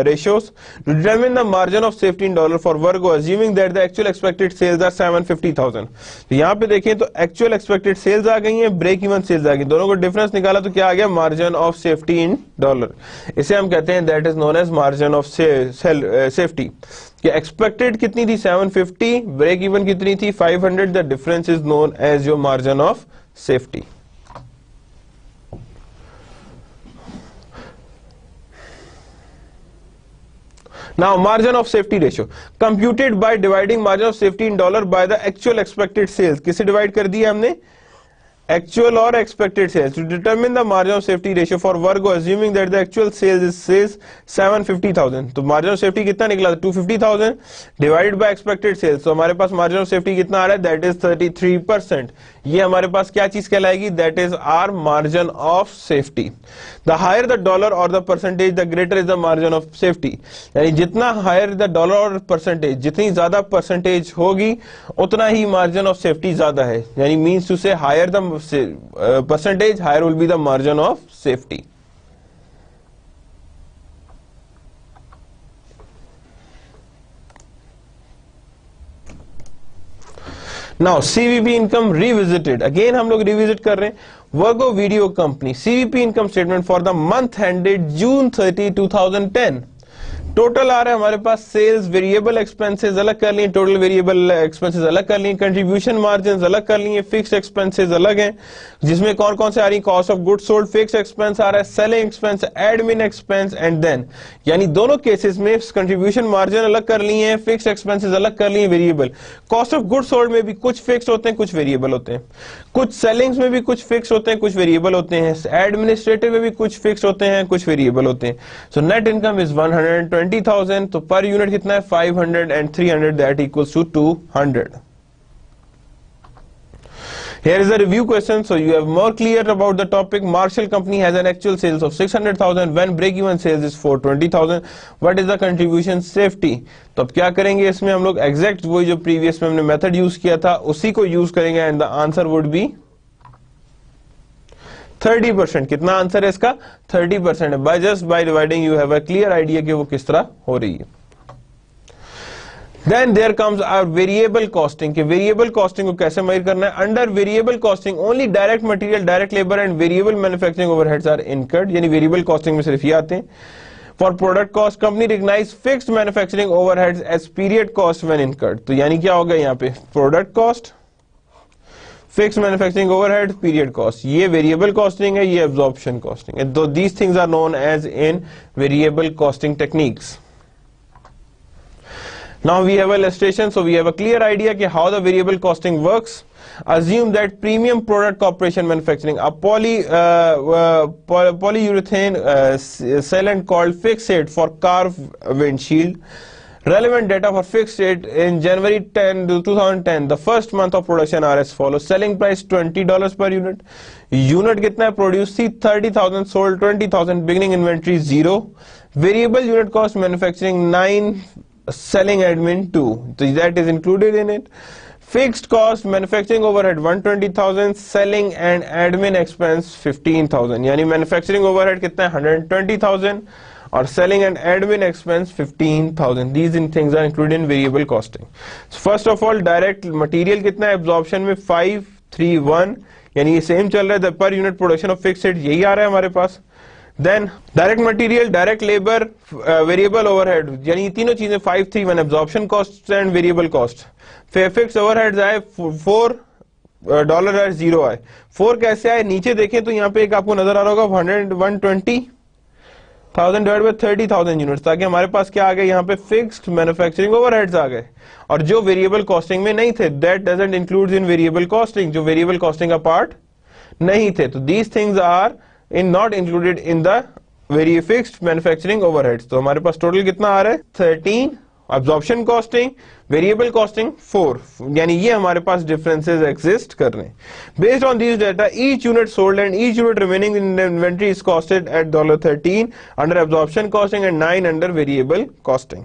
A: ratios determine the margin of safety in dollar for Virgo assuming that the actual expected sales are seven 750000 तो यहाँ पे देखें तो एक्चुअल एक्सपेक्टेड सेल्स आ गई है ब्रेक इवन सेल्स आ गई दोनों को डिफरेंस निकाला तो क्या आ गया margin margin of safety in dollar इसे हम कहते हैं that is known as margin of safety कि एक्सपेक्टेड कितनी थी 750 ब्रेक इवन कितनी थी 500 the difference is known as your margin of safety Now, margin of safety ratio computed by dividing margin of safety in dollar by the actual expected sales. किसे divide कर दिया हमने? actual or expected sales to determine the margin of safety ratio for Virgo assuming that the actual sales is sales 750,000 तो margin of safety कितना निकला था 250,000 divided by expected sales तो हमारे पास margin of safety कितना आ रहा है that is 33% ये हमारे पास क्या चीज कहलाएगी that is our margin of safety the higher the dollar or the percentage the greater is the margin of safety यानी जितना higher the dollar or percentage जितनी ज्यादा percentage होगी उतना ही margin of safety ज्यादा है यानी means to say higher the percentage higher will be the margin of safety now CVP income revisited again हम लोग रिविजिट कर रहे हैं Vargo video company CVP income statement for the month ended June 30 2010 total आ रहा है हमारे पास सेल्स वेरिएबल एक्सपेंसेस अलग कर लिए टोटल वेरिएबल एक्सपेंसेस अलग कर लिए कंट्रीब्यूशन मार्जिन अलग कर लिए फिक्स एक्सपेंसेस अलग हैं जिसमें कौन कौन से आ रही cost of good sold fix expense आ रहा है selling expense admin expense and then यानी दोनों केसेस में कंट्रीब्यूशन मार्जिन अलग कर लिए हैं फिक्स एक्सपेंसिस अलग कर लिए variable cost of good sold में भी कुछ फिक्स होते हैं कुछ वेरिएबल होते हैं कुछ सेलिंग्स में भी कुछ फिक्स होते हैं कुछ वेरिएबल होते हैं एडमिनिस्ट्रेटिव में भी कुछ फिक्स होते हैं कुछ वेरिएबल होते हैं so net income is one twenty thousand तो पर यूनिट कितना है five hundred and three hundred that equals to two hundred Here is a review question, so you have more clear about the topic. Marshall company has an actual sales of 600,000 when break-even sales is 420,000. What is the contribution safety? तो अब क्या करेंगे इसमें हम लोग exact वही जो previous में हमने मेथड यूज किया था उसी को यूज करेंगे and the answer would be thirty percent कितना आंसर है इसका thirty percent by just by dividing you have a clear idea कि वो किस तरह हो रही है then there comes are variable costing के वेरिएबल कॉस्टिंग को कैसे मेयर करना है under variable costing only direct material direct labour and variable manufacturing over are incurred यानी वेरिएबल कॉस्टिंग में सिर्फ ये आते हैं for product cost company recognise fix manufacturing over as period cost when incurred तो यानी क्या होगा यहाँ पे product cost fix manufacturing overhead period cost ये वेरिएबल कॉस्टिंग है ये एब्जॉर्प्शन कॉस्टिंग है दो these things are known as in variable costing techniques Now we have illustration, so we have a clear idea कि how the variable costing works. Assume that premium product corporation manufacturing a poly uh, uh, polyurethane uh, sealant called fixate for car windshield. Relevant data for fixed rate in January 10, 2010, the first month of production are as follows. Selling price $20 per unit. Unit कितना produced See 30,000 sold 20,000 beginning inventory zero. Variable unit cost manufacturing 9, selling admin 2. So that is included in it. Fixed cost manufacturing overhead 120,000, selling and admin expense 15,000. यानी manufacturing overhead कितना 120,000. और selling and admin expense 15,000 these in things are included in variable costing first of all direct material कितना है absorption में 531 यानी ये same चल रहा है per unit production of fix यही आ रहा है हमारे पास then direct material direct labour variable overhead यानी तीनों चीजें five three one absorption cost and variable cost fix overhead आए फोर डॉलर uh, आए जीरो आए फोर कैसे आए नीचे देखें तो यहाँ पे एक आपको नजर आ रहा होगा hundred one twenty thousand divide thirty thousand unit ताकि हमारे पास क्या आ गए यहाँ पे फिक्स्ड मैन्युफैक्चरिंग ओवरहेड्स आ गए और जो वेरिएबल कॉस्टिंग में नहीं थे that doesn't include in variable costing जो वेरिएबल कॉस्टिंग का पार्ट नहीं थे तो these things are in not included in the very fix manufacturing overheads तो हमारे पास टोटल कितना आ रहा है thirteen absorption costing variable costing four यानी ये हमारे पास डिफरेंसेस एक्सिस्ट कर रहे हैं based on these data each unit sold and each unit remaining in inventory is costed at dollar thirteen under absorption costing and nine under variable costing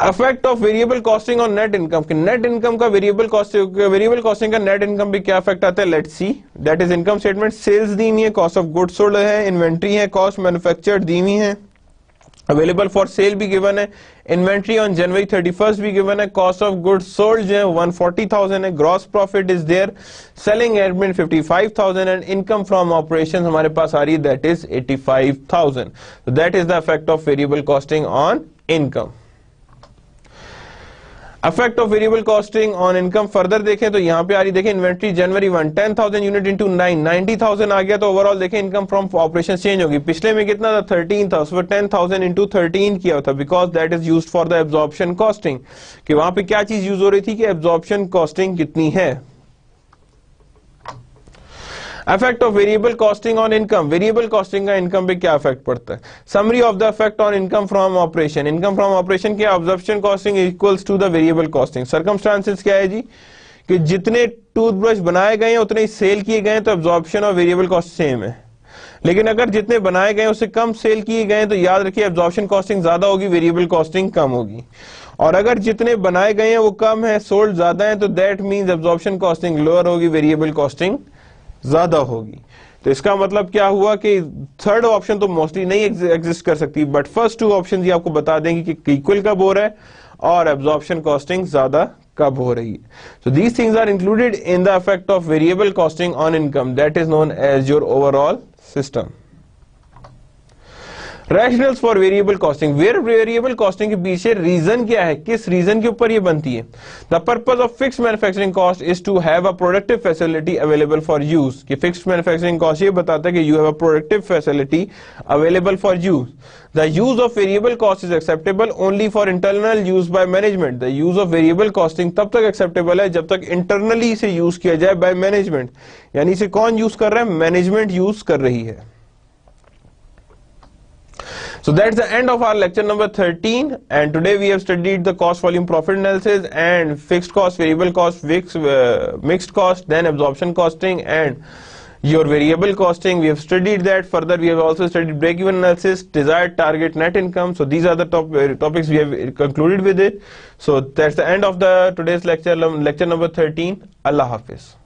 A: affect of variable costing on net income के net income का variable costing variable costing का net income भी क्या effect आता है let see that is income statement sales दी हुई है कॉस्ट ऑफ गुड्स सोल्ड है इन्वेंट्री है कॉस्ट मैन्युफैक्चर्ड दी हुई है अवेलेबल फॉर सेल भी गिवन है inventory on January thirty first भी गिवन है कॉस्ट ऑफ गुड सोल्ड जो है वन फोर्टी थाउजेंड है gross profit is there selling admin fifty five thousand and income from operation हमारे पास आ रही है that is eighty five thousand that is the effect of variable costing on income affect of variable costing on income further देखें तो यहाँ पे आ रही देखें inventory January one ten thousand unit into nine ninety thousand आ गया तो ओवरऑल देखें इनकम फ्रॉम ऑपरेशन चेंज होगी पिछले में कितना था थर्टीन था उसमें टेन थाउजेंड इंटू थर्टीन किया था because that is use for the absorption costing कि वहां पे क्या चीज यूज हो रही थी कि एब्जॉर्प्शन कॉस्टिंग कितनी है effect of variable costing on income variable costing का इनकम पे क्या इफेक्ट पड़ता है summary of the effect on income from operation income from operation क्या observation costing equals to the variable costing circumstances क्या है जी कि जितने टूथब्रश बनाए गए हैं उतने ही सेल किए गए तो ऑब्जॉर्प्शन और वेरिएबल कॉस्ट सेम है लेकिन अगर जितने बनाए गए उससे कम सेल किए गए तो याद रखिए ऑब्जॉर्प्शन कॉस्टिंग ज्यादा होगी वेरिएबल कॉस्टिंग कम होगी और अगर जितने बनाए गए हैं वो कम है सोल्ड ज्यादा है तो that means absorption costing lower होगी वेरिएबल कॉस्टिंग ज्यादा होगी तो इसका मतलब क्या हुआ कि थर्ड ऑप्शन तो मोस्टली नहीं एग्जिस्ट कर सकती बट फर्स्ट टू ऑप्शन ये आपको बता देंगे कि इक्वल कब हो रहा है और एब्जॉर्प्शन कॉस्टिंग ज्यादा कब हो रही है so these things are included in the effect of variable costing on income that is known as your overall system rational for variable costing where variable costing के पीछे रीजन क्या है किस रीजन के ऊपर ये बनती है the purpose of fix manufacturing cost is to have a productive facility available for use कि फिक्स मैन्युफैक्चरिंग कॉस्ट ये बताता है कि you have a productive facility available for use the use of variable cost is acceptable only for internal use by management the use of variable costing तब तक acceptable है जब तक इंटरनली इसे यूज किया जाए बाय मैनेजमेंट यानी इसे कौन यूज कर रहा है मैनेजमेंट यूज कर रही है So that's the end of our lecture number 13 and today we have studied the cost volume profit analysis and fixed cost, variable cost, uh, mixed cost, then absorption costing and your variable costing. We have studied that further we have also studied break-even analysis, desired target net income. So these are the top uh, topics we have uh, concluded with it. So that's the end of the today's lecture, lecture number 13. Allah Hafiz.